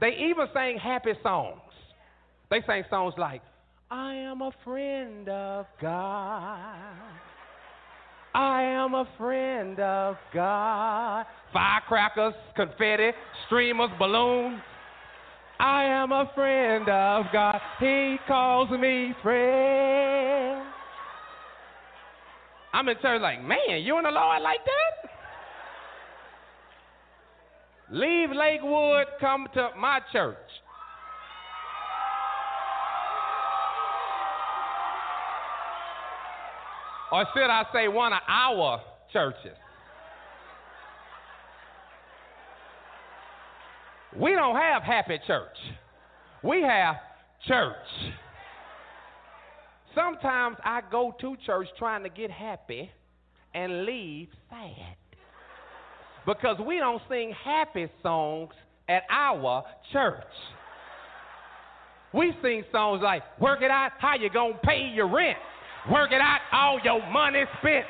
They even sang happy songs. They sang songs like, I am a friend of God. I am a friend of God. Firecrackers, confetti, streamers, balloons. I am a friend of God. He calls me friend. I'm in church like, man, you and the Lord like that? Leave Lakewood, come to my church. Or should I say one of our churches? We don't have happy church. We have church. Sometimes I go to church trying to get happy and leave sad. Because we don't sing happy songs at our church. We sing songs like, work it out, how you gonna pay your rent? Work it out, all your money spent.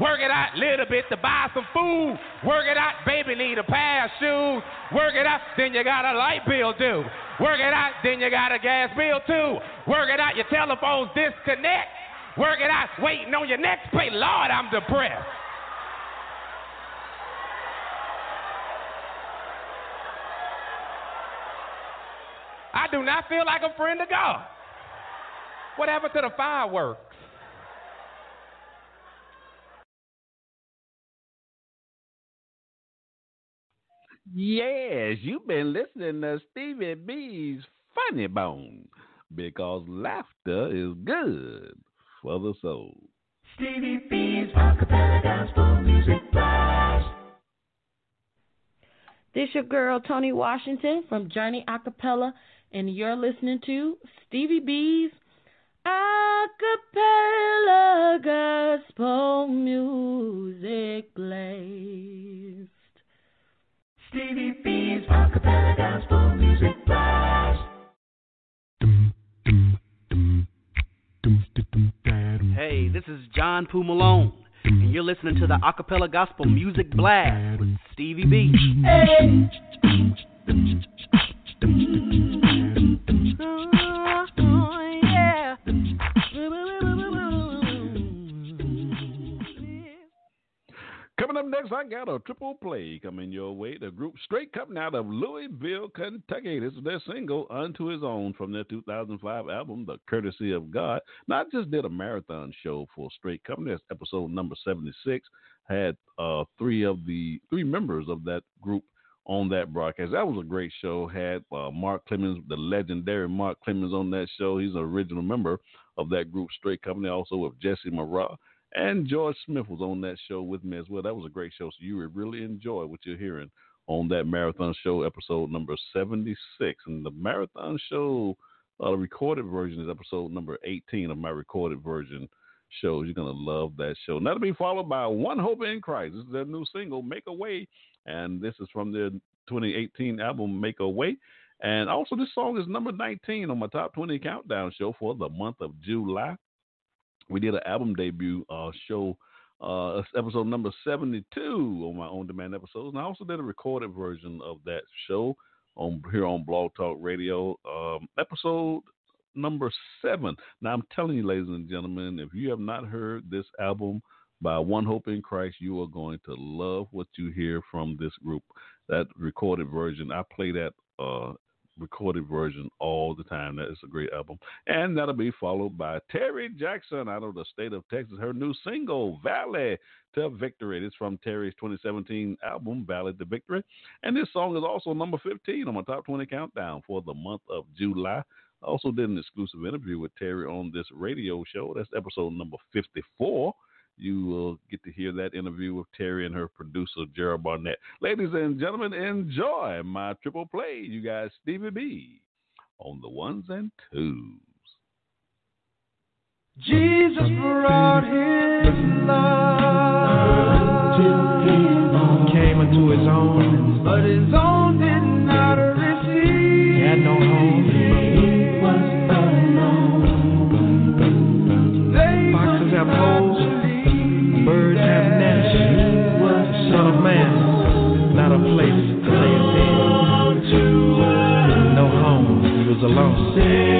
Work it out, little bit to buy some food. Work it out, baby need a pair of shoes. Work it out, then you got a light bill due. Work it out, then you got a gas bill too. Work it out, your telephone's disconnect. Work it out, waiting on your next pay. Lord, I'm depressed. I do not feel like a friend of God. What happened to the fireworks? Yes, you've been listening to Stevie B's Funny Bone because laughter is good for the soul. Stevie B's acapella gospel music blast. This your girl Tony Washington from Journey Acapella, and you're listening to Stevie B's Acapella Gospel Music Blast. Stevie B's acapella gospel music blast. Hey, this is John Poo Malone, and you're listening to the Acapella Gospel Music Blast with Stevie B. Coming up next, I got a triple play coming your way. The group straight coming out of Louisville, Kentucky. This is their single, Unto His Own, from their 2005 album, The Courtesy of God. Now, I just did a marathon show for Straight Company. That's episode number 76. Had uh, three of the three members of that group on that broadcast. That was a great show. Had uh, Mark Clemens, the legendary Mark Clemens, on that show. He's an original member of that group, Straight Company, also with Jesse Marah. And George Smith was on that show with me as well. That was a great show. So you would really enjoy what you're hearing on that marathon show, episode number 76. And the marathon show, uh, the recorded version is episode number 18 of my recorded version shows. You're going to love that show. And that'll be followed by One Hope in Christ. This is their new single, Make a Way. And this is from their 2018 album, Make a Way. And also, this song is number 19 on my top 20 countdown show for the month of July we did an album debut uh, show, uh, episode number 72 on my own demand episodes. And I also did a recorded version of that show on here on Blog Talk Radio, um, episode number seven. Now, I'm telling you, ladies and gentlemen, if you have not heard this album by One Hope in Christ, you are going to love what you hear from this group. That recorded version, I play that uh, recorded version all the time. That is a great album. And that'll be followed by Terry Jackson out of the state of Texas. Her new single, Valley to Victory. This from Terry's 2017 album, Valley to Victory. And this song is also number 15 on my top 20 countdown for the month of July. I also did an exclusive interview with Terry on this radio show. That's episode number 54 you will get to hear that interview with Terry and her producer, Gerald Barnett. Ladies and gentlemen, enjoy my triple play. You guys, Stevie B on the ones and twos. Jesus brought his love came unto his own, but his own did not receive. He had no home. alone.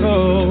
cold.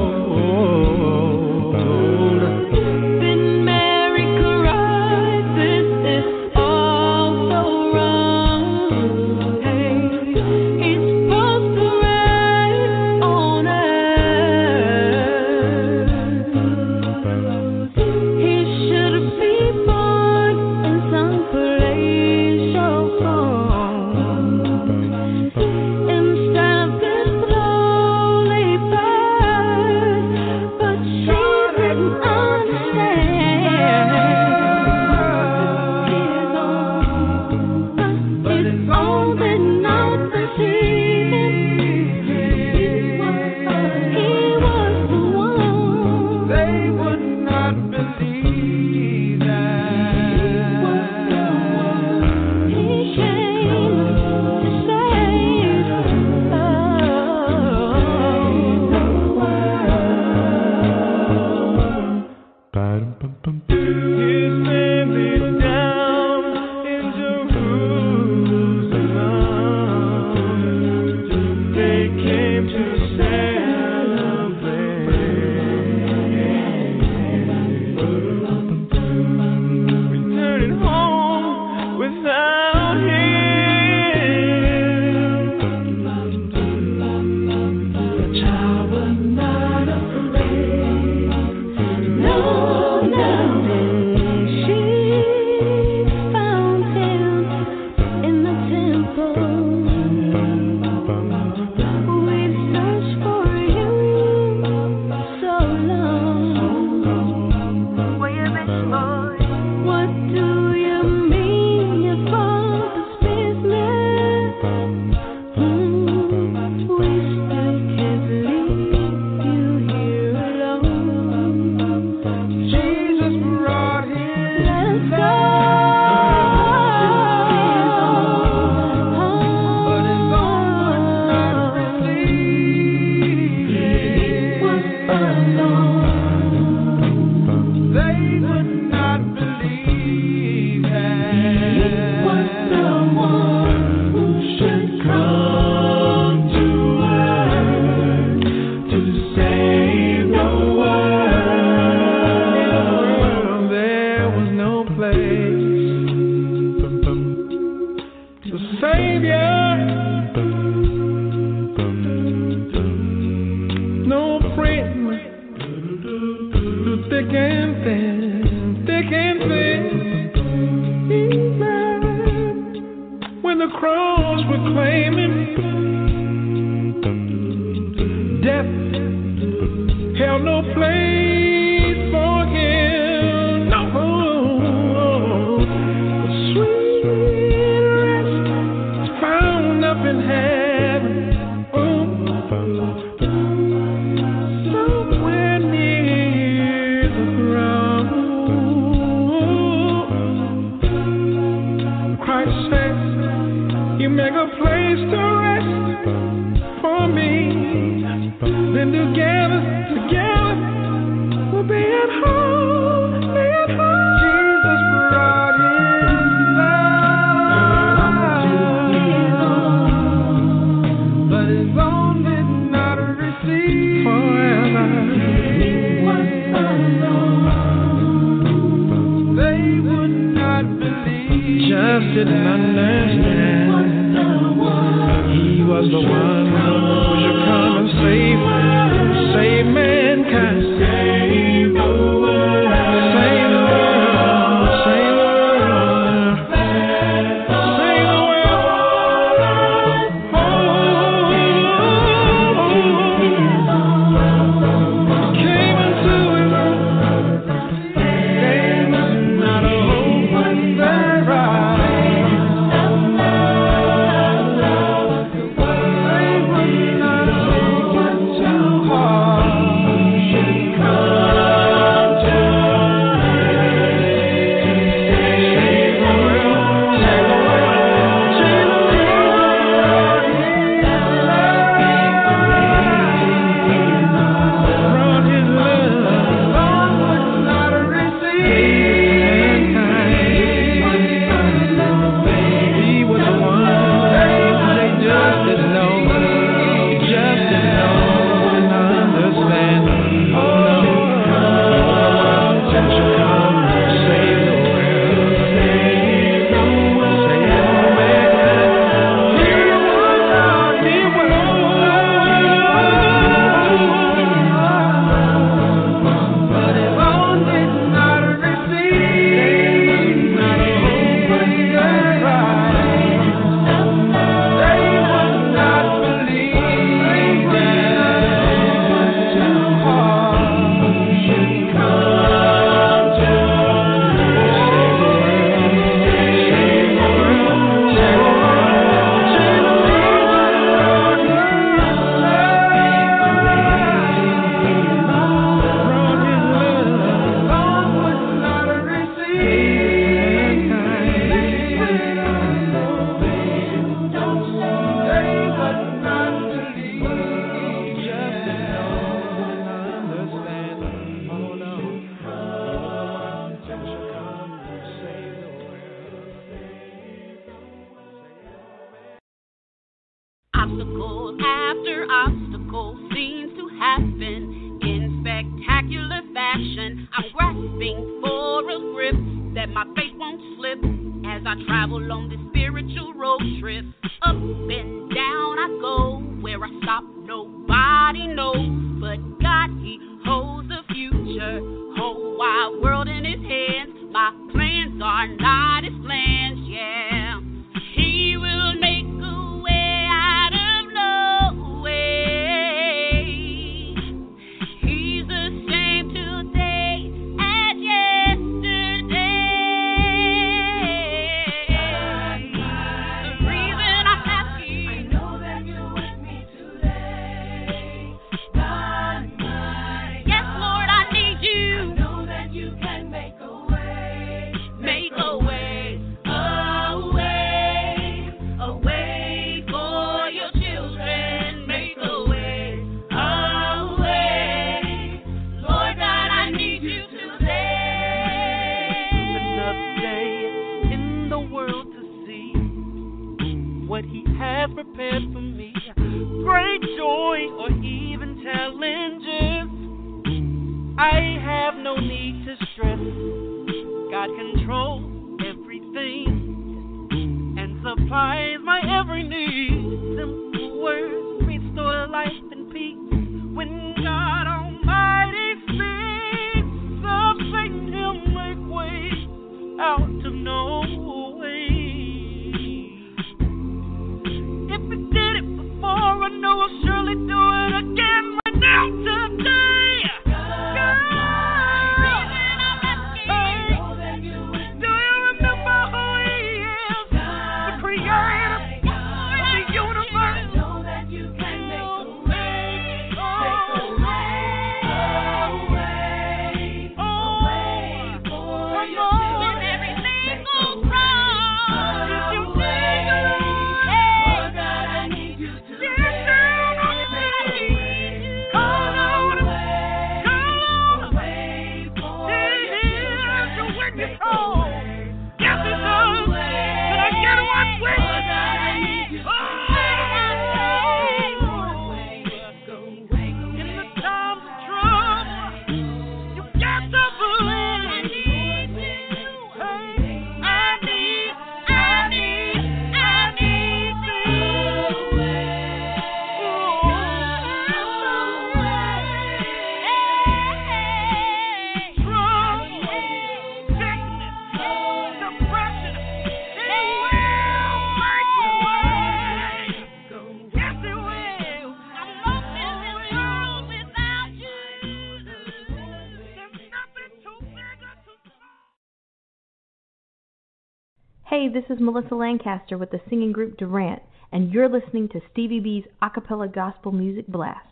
this is Melissa Lancaster with the singing group Durant, and you're listening to Stevie B's Acapella Gospel Music Blast.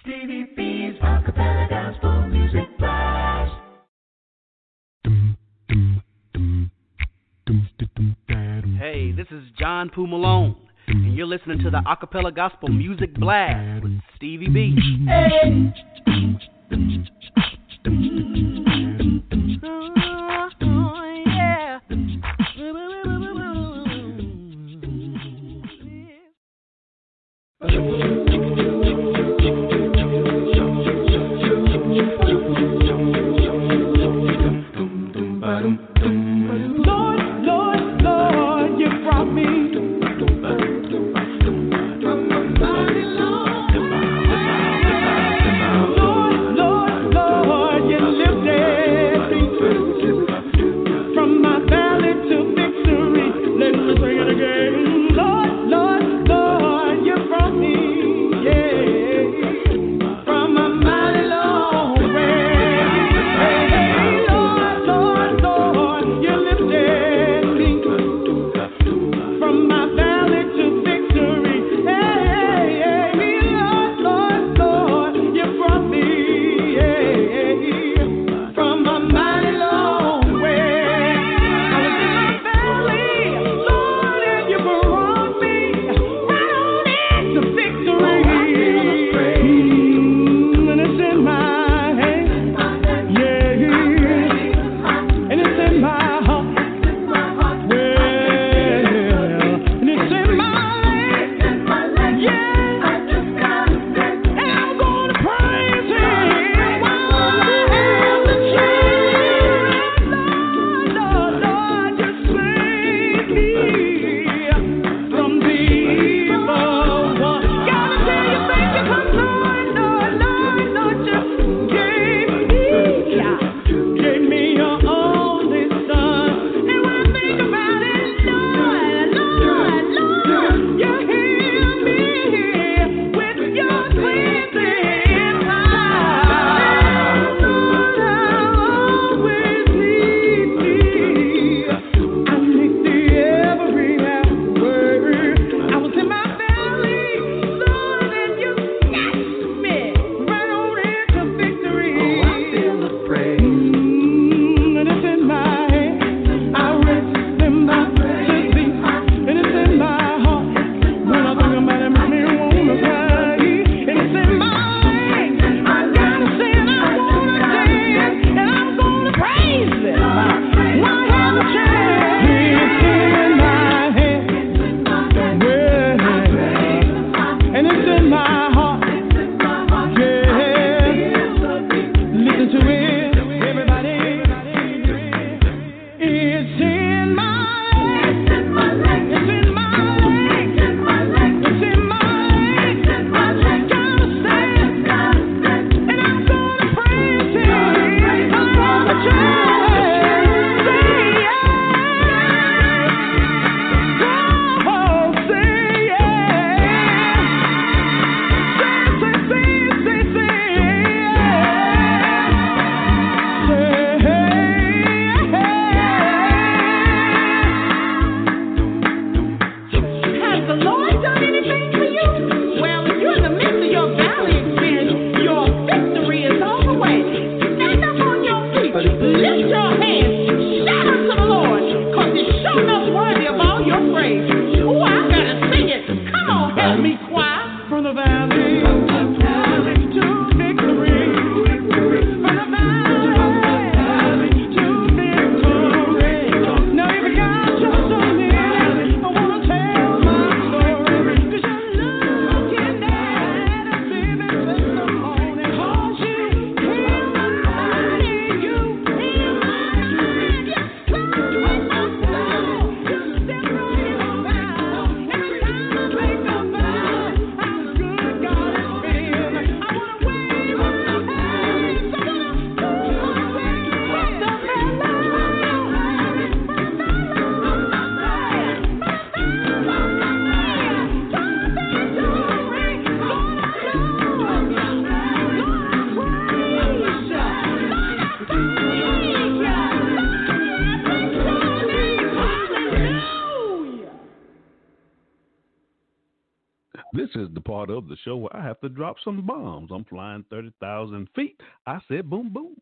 Stevie B's Acapella Gospel Music Blast. Hey, this is John Poo Malone, and you're listening to the Acapella Gospel Music Blast with Stevie B. Hey. Ooh. Drop some bombs. I'm flying 30,000 feet. I said boom, boom.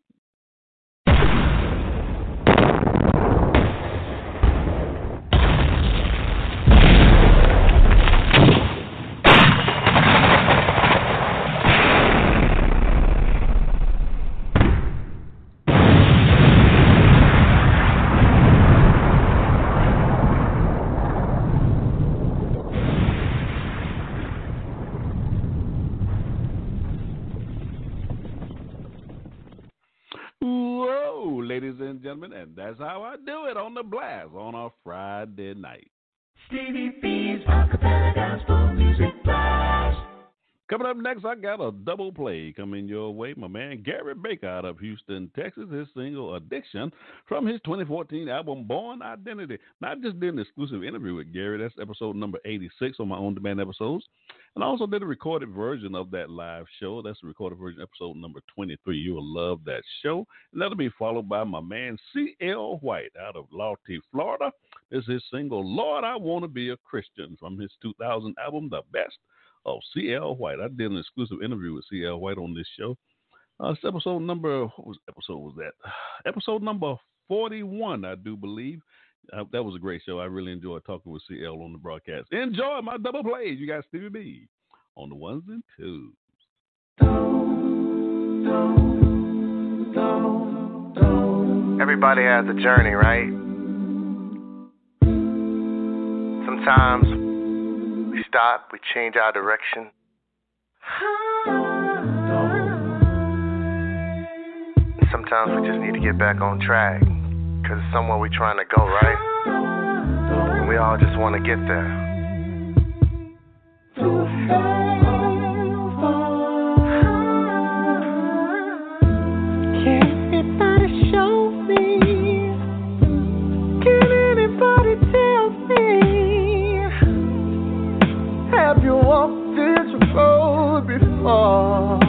Whoa, ladies and gentlemen, and that's how I do it on the blast on a Friday night. Stevie B's Acapella Gospel Music Blast. Coming up next, I got a double play coming your way. My man Gary Baker out of Houston, Texas, his single Addiction from his 2014 album Born Identity. Now, I just did an exclusive interview with Gary. That's episode number 86 on my on demand episodes. And I also did a recorded version of that live show. That's the recorded version, episode number 23. You will love that show. And that'll be followed by my man C.L. White out of Lawtey, Florida. This is his single, Lord, I Want to Be a Christian from his 2000 album, The Best of C.L. White. I did an exclusive interview with C.L. White on this show. Uh, episode number, what was episode was that? Episode number 41, I do believe. Uh, that was a great show. I really enjoyed talking with CL on the broadcast. Enjoy my double plays. You got Stevie B on the ones and twos. Everybody has a journey, right? Sometimes we stop, we change our direction. Sometimes we just need to get back on track because it's somewhere we're trying to go, right? And we all just want to get there. Can anybody show me? Can anybody Have you walked this road before?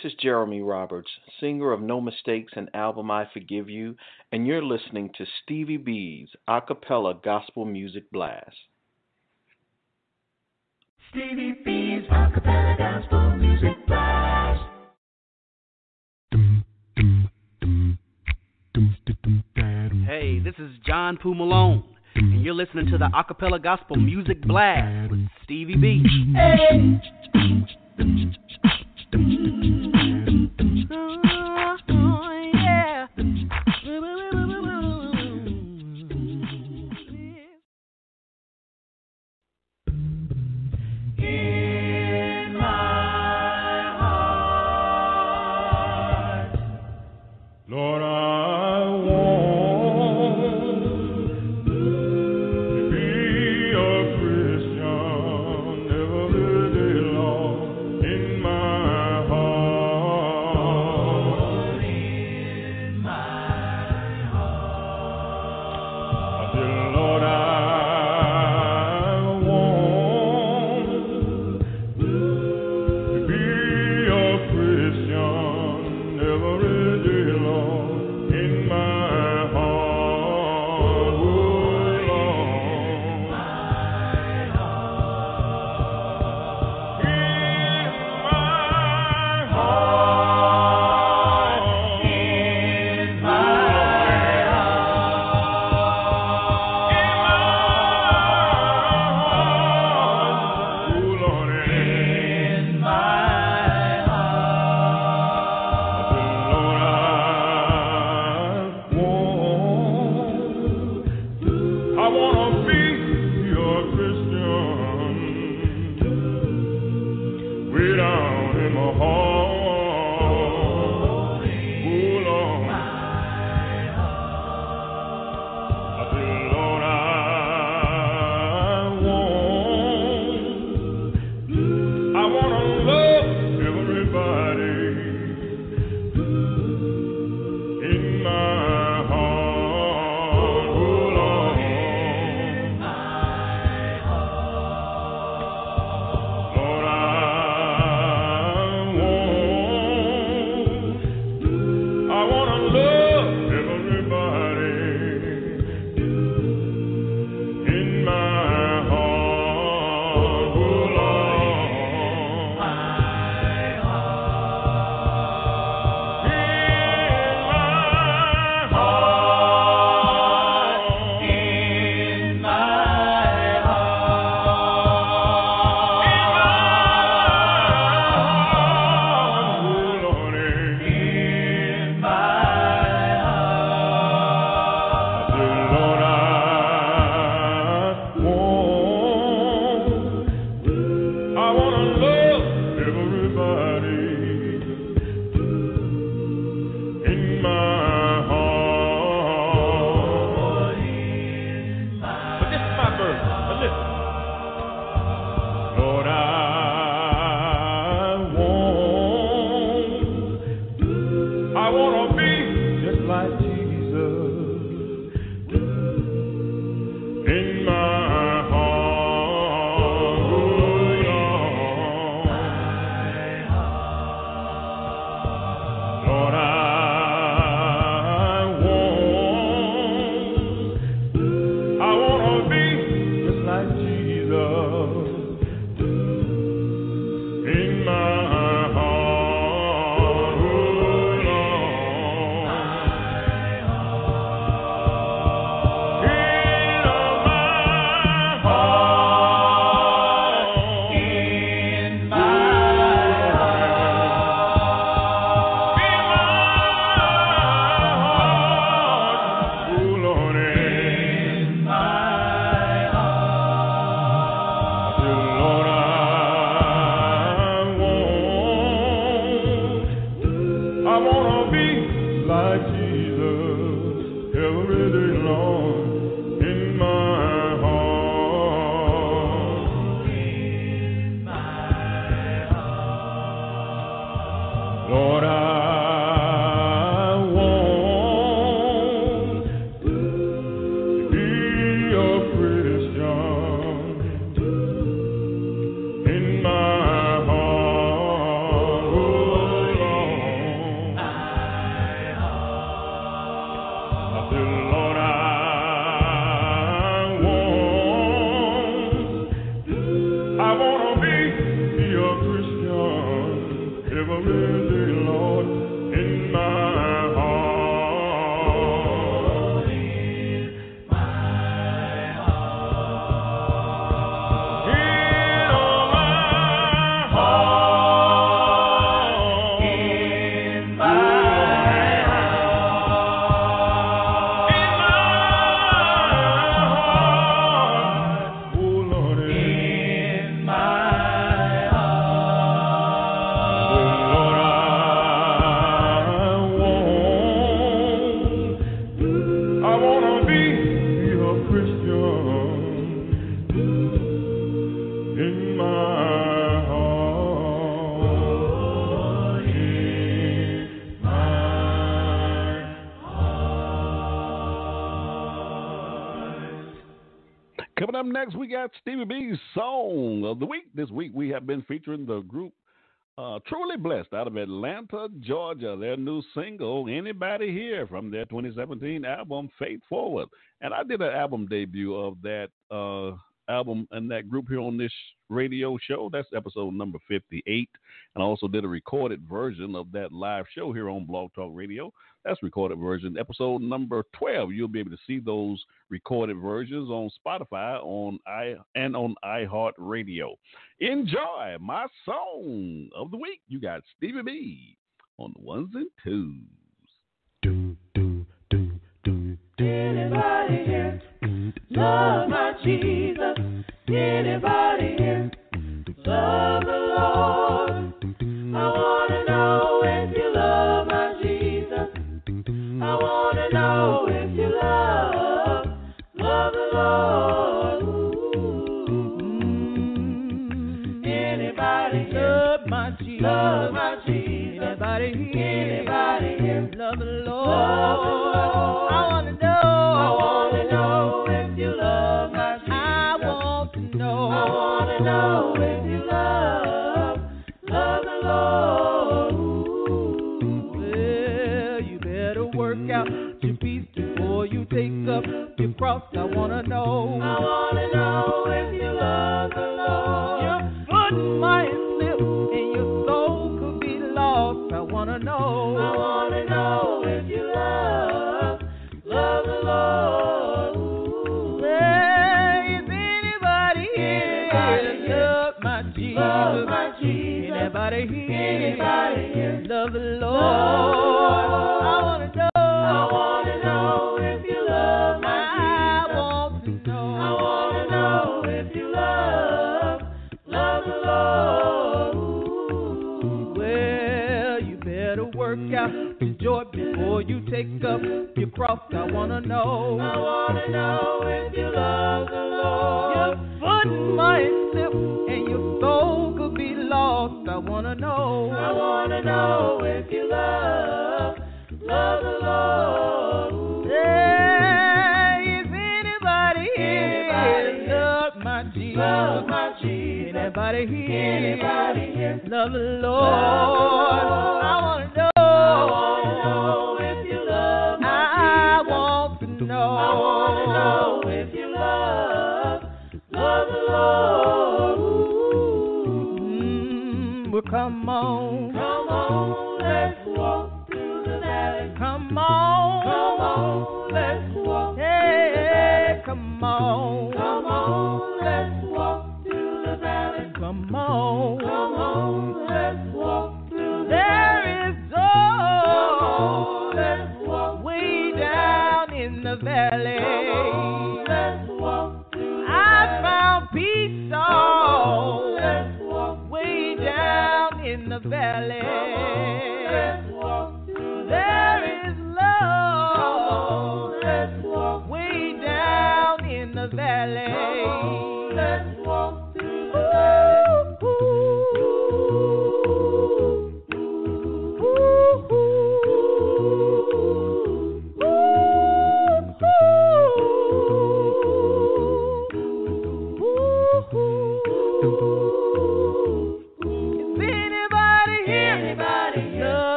This is Jeremy Roberts, singer of No Mistakes and album I Forgive You, and you're listening to Stevie B's a cappella gospel music blast. Stevie B's a cappella gospel music blast. Hey, this is John Poo Malone, and you're listening to the Acapella Gospel Music Blast with Stevie B. Hey. Uh-huh. next, we got Stevie B's Song of the Week. This week, we have been featuring the group uh, Truly Blessed out of Atlanta, Georgia. Their new single, Anybody Here, from their 2017 album, Faith Forward. And I did an album debut of that uh, album and that group here on this radio show. That's episode number 58. And I also did a recorded version of that live show here on Blog Talk Radio. That's recorded version. Episode number 12. You'll be able to see those recorded versions on Spotify on i and on iHeartRadio. Enjoy my song of the week. You got Stevie B on the ones and twos. Do, do, do, do, do. Anybody here love my Jesus? Anybody here love the Lord? I want to Love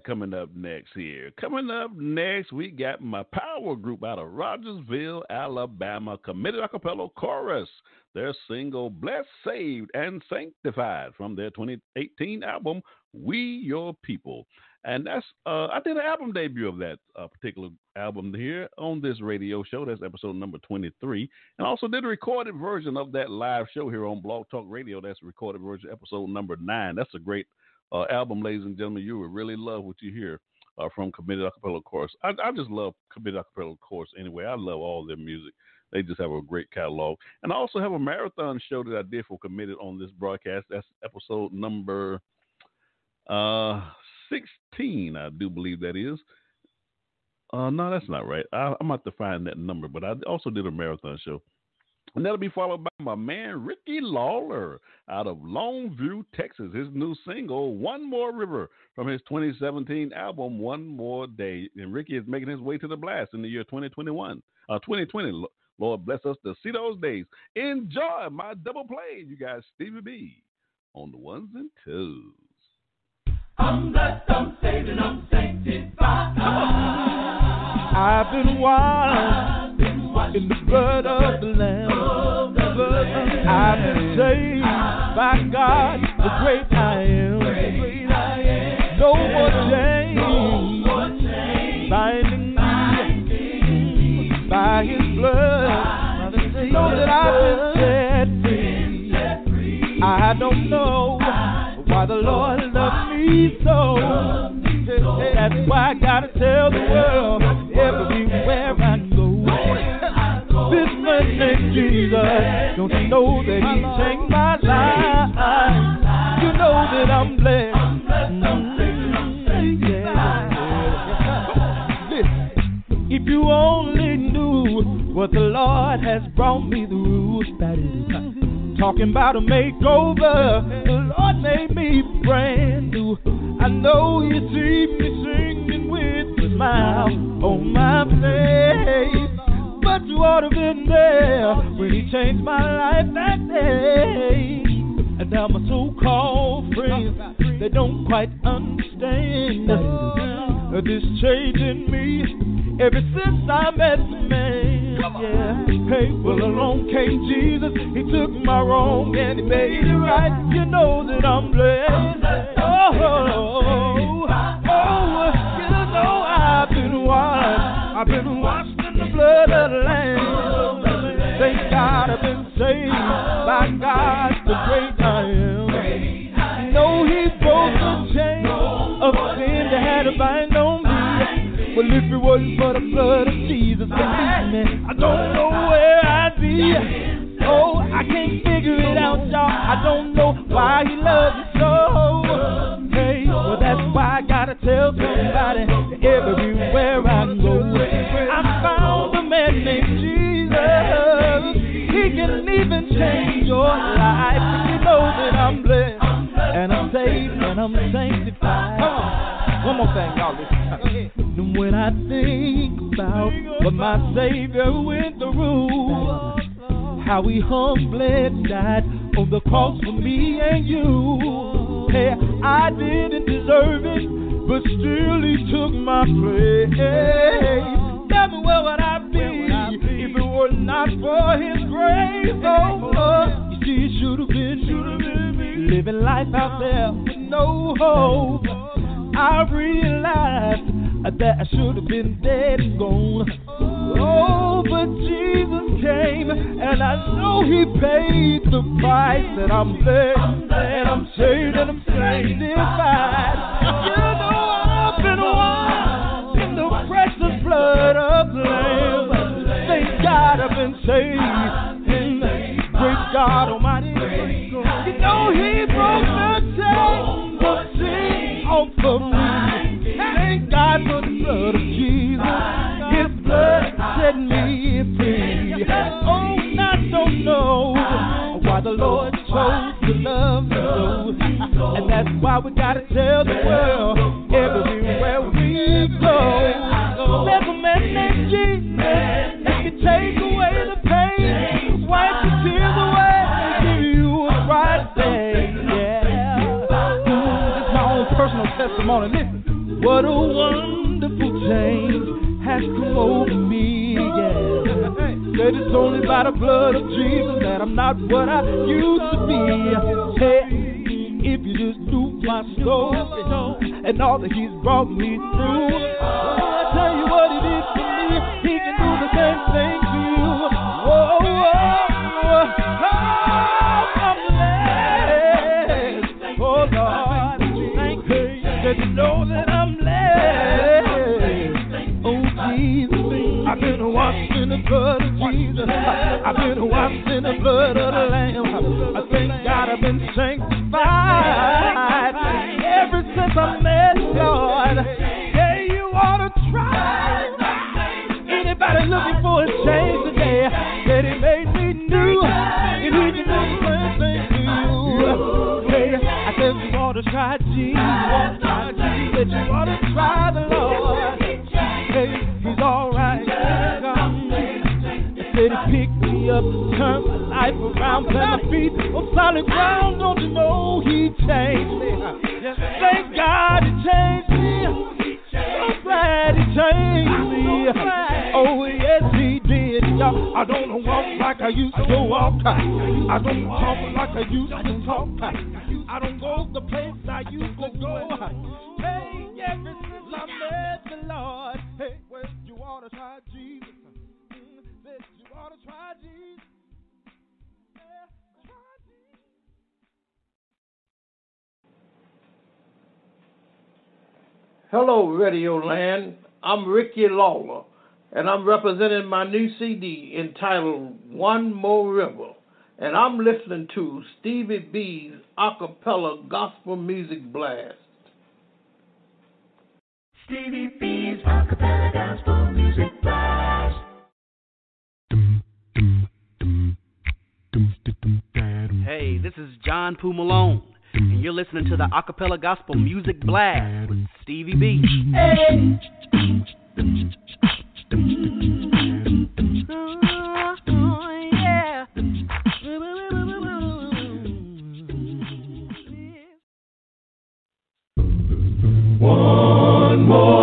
coming up next here? Coming up next, we got my power group out of Rogersville, Alabama, Committed Acapella Chorus. Their single Blessed, Saved, and Sanctified from their 2018 album, We Your People. And that's uh, I did an album debut of that uh, particular album here on this radio show. That's episode number 23. And also did a recorded version of that live show here on Blog Talk Radio. That's recorded version, episode number nine. That's a great uh, album, ladies and gentlemen. You will really love what you hear uh, from Committed Acapella Chorus. I, I just love Committed Acapella Chorus anyway. I love all their music. They just have a great catalog. And I also have a marathon show that I did for Committed on this broadcast. That's episode number uh 16, I do believe that is. Uh, no, that's not right. I, I'm about to find that number, but I also did a marathon show. And that'll be followed by my man Ricky Lawler out of Longview, Texas. His new single, One More River, from his 2017 album, One More Day. And Ricky is making his way to the blast in the year 2021, uh, 2020. Lord bless us to see those days. Enjoy my double play, you guys. Stevie B on the ones and twos. I'm blessed, I'm saved, and I'm sanctified. I've been washed in the blood of the Lamb. I've been saved by God, the great I am. No more chains binding me by His blood. Know that I've been set free. I don't know why the Lord loves me so. That's why I gotta tell the world Jesus, don't you know that he changed my life? You know that I'm blessed. Mm, yeah. Listen, if you only knew what the Lord has brought me through, talking about a makeover, the Lord made me brand new. I know you see me singing with a smile on my face. You ought to been there when he changed my life that day. And now my so-called friends, they don't quite understand this change in me ever since I met the man. Yeah. Hey, well along came Jesus, he took my wrong and he made it right. You know that I'm blessed. Oh, oh, oh, you know I've been washed. I've been washed the blood of the Lamb. Thank God I've been saved by God, the great I am. No, He broke the chain of sin that had a bind on me. Well, if it wasn't for the blood of Jesus, me, I don't know where I'd be. Oh, I can't figure it out, y'all. I don't know why He loves me so. Hey, well, that's why I gotta tell somebody everywhere I go. I found a Jesus. He can even change your life. That I'm blessed and I'm saved and I'm sanctified. Come on. One more thing, y'all. And when I think about what my Savior went through, how he hung, bled, and died on the cross for me and you. Hey, I didn't deserve it, but still he took my place. Tell me where would I were not for his grace? Oh, uh, you see, it should have been me living life out there with no hope. I realized that I should have been dead and gone. Oh, but Jesus came, and I know He paid the price. That I'm blessed, and I'm saved, and I'm sanctified. You know I've been washed in the precious blood of the Lamb. I've been saved. Praise God Almighty. You know He broke the chains, the chains off of me. Thank God for the blood of Jesus. His blood set me free. Oh, I don't know why the Lord chose to love so, and that's why we gotta tell the world everywhere we go. There's a man named Jesus that can take on and listen. What a wonderful change has come over me, yeah. Said it's only by the blood of Jesus that I'm not what I used to be. Hey, if you just knew my story and all that He's brought me through, I tell you what it is washed in the blood of the Lamb. I thank God I've been sanctified ever since I met God. Yeah, you ought to try. Anybody looking for a change today? That He made me new, and He do the same thing to you. Hey, I said you ought to try Jesus. That you ought to try the my feet on solid ground. Don't you know He changed me? Thank God He changed me. So glad He changed me. Oh yes He did. Y'all, I don't walk like I used to walk. I don't talk like I used to talk. I don't go the place I used to go. Hello, Radio Land. I'm Ricky Lawler, and I'm representing my new CD entitled One More River. And I'm listening to Stevie B's acapella gospel music blast. Stevie B's acapella gospel music blast. Hey, this is John Poo Malone, and you're listening to the Acapella Gospel Music Blast with Stevie B. One more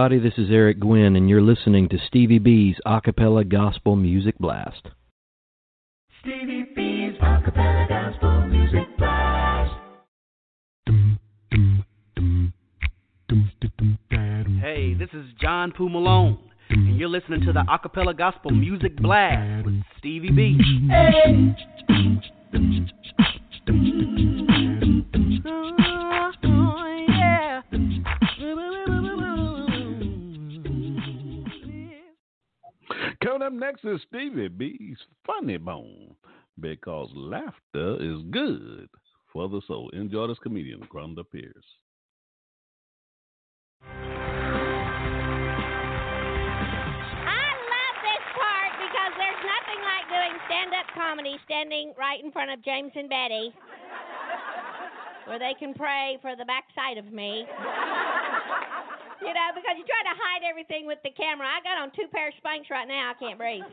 everybody, this is Eric Gwynn, and you're listening to Stevie B's Acapella Gospel Music Blast. Stevie B's Acapella Gospel Music Blast. Hey, this is John Poo Malone, and you're listening to the Acapella Gospel Music Blast with Stevie B. Coming up next is Stevie B's Funny Bone because laughter is good for the soul. Enjoy this comedian, Chonda Pierce. I love this part because there's nothing like doing stand up comedy standing right in front of James and Betty where they can pray for the backside of me. You know, because you try to hide everything with the camera. I got on two pair of Spanx right now. I can't breathe.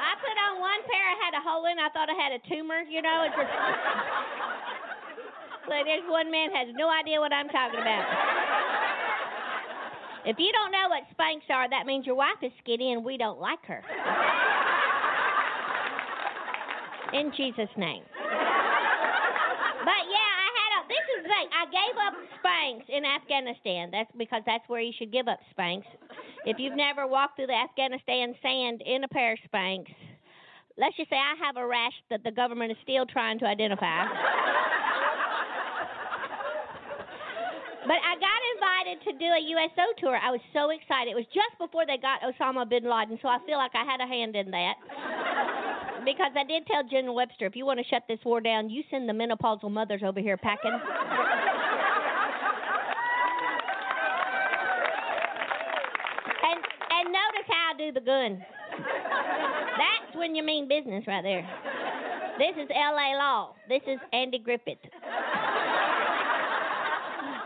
I put on one pair. I had a hole in. I thought I had a tumor. You know, it's just. So there's one man has no idea what I'm talking about. If you don't know what Spanx are, that means your wife is skinny and we don't like her. In Jesus' name. But yeah, I had a. This is the thing. I gave up Spanx in Afghanistan. That's because that's where you should give up Spanx. If you've never walked through the Afghanistan sand in a pair of Spanx, let's just say I have a rash that the government is still trying to identify. But I got invited to do a USO tour. I was so excited. It was just before they got Osama bin Laden, so I feel like I had a hand in that. because I did tell General Webster, if you want to shut this war down, you send the menopausal mothers over here packing. and and notice how I do the gun. That's when you mean business right there. This is L.A. Law. This is Andy Griffith.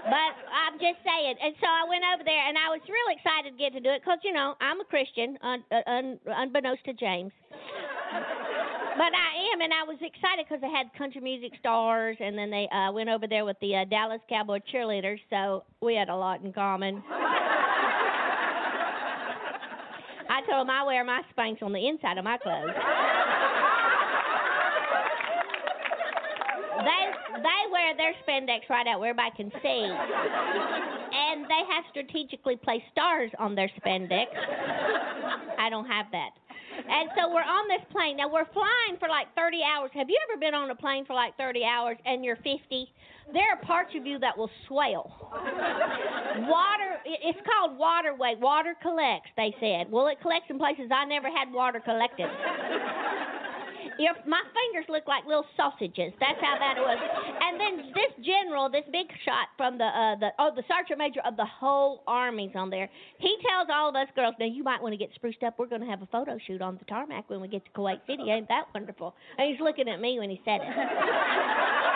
But I'm just saying. And so I went over there, and I was really excited to get to do it because, you know, I'm a Christian, un, un, unbeknownst to James. But I am, and I was excited because they had country music stars, and then they uh, went over there with the uh, Dallas Cowboy cheerleaders, so we had a lot in common. I told them I wear my Spanx on the inside of my clothes. they they wear their spandex right out where everybody can see, and they have strategically placed stars on their spandex. I don't have that. And so we're on this plane. Now we're flying for like 30 hours. Have you ever been on a plane for like 30 hours and you're 50? There are parts of you that will swell. water, it's called waterway. Water collects, they said. Well, it collects in places I never had water collected. Your, my fingers look like little sausages. That's how bad it was. And then this general, this big shot from the uh, the oh the sergeant major of the whole army's on there. He tells all of us girls, now you might want to get spruced up. We're going to have a photo shoot on the tarmac when we get to Kuwait City. Ain't that wonderful? And he's looking at me when he said it.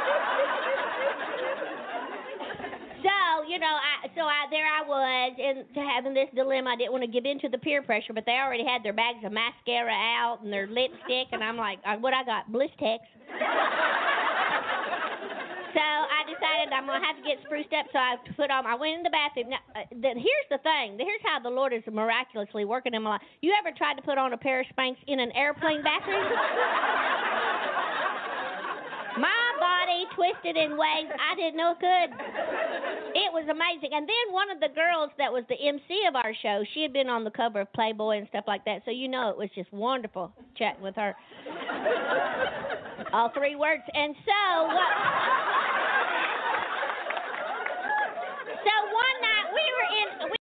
you know, I so I there I was to having this dilemma. I didn't want to give in to the peer pressure, but they already had their bags of mascara out and their lipstick, and I'm like, uh, what I got, Blistex. so I decided I'm gonna have to get spruced up. So I put on. I went in the bathroom. Now, uh, the, here's the thing. Here's how the Lord is miraculously working in my life. You ever tried to put on a pair of Spanx in an airplane bathroom? My twisted in ways I didn't know could. It was amazing. And then one of the girls that was the MC of our show, she had been on the cover of Playboy and stuff like that, so you know it was just wonderful chatting with her. All three words. And so what So one night we were in we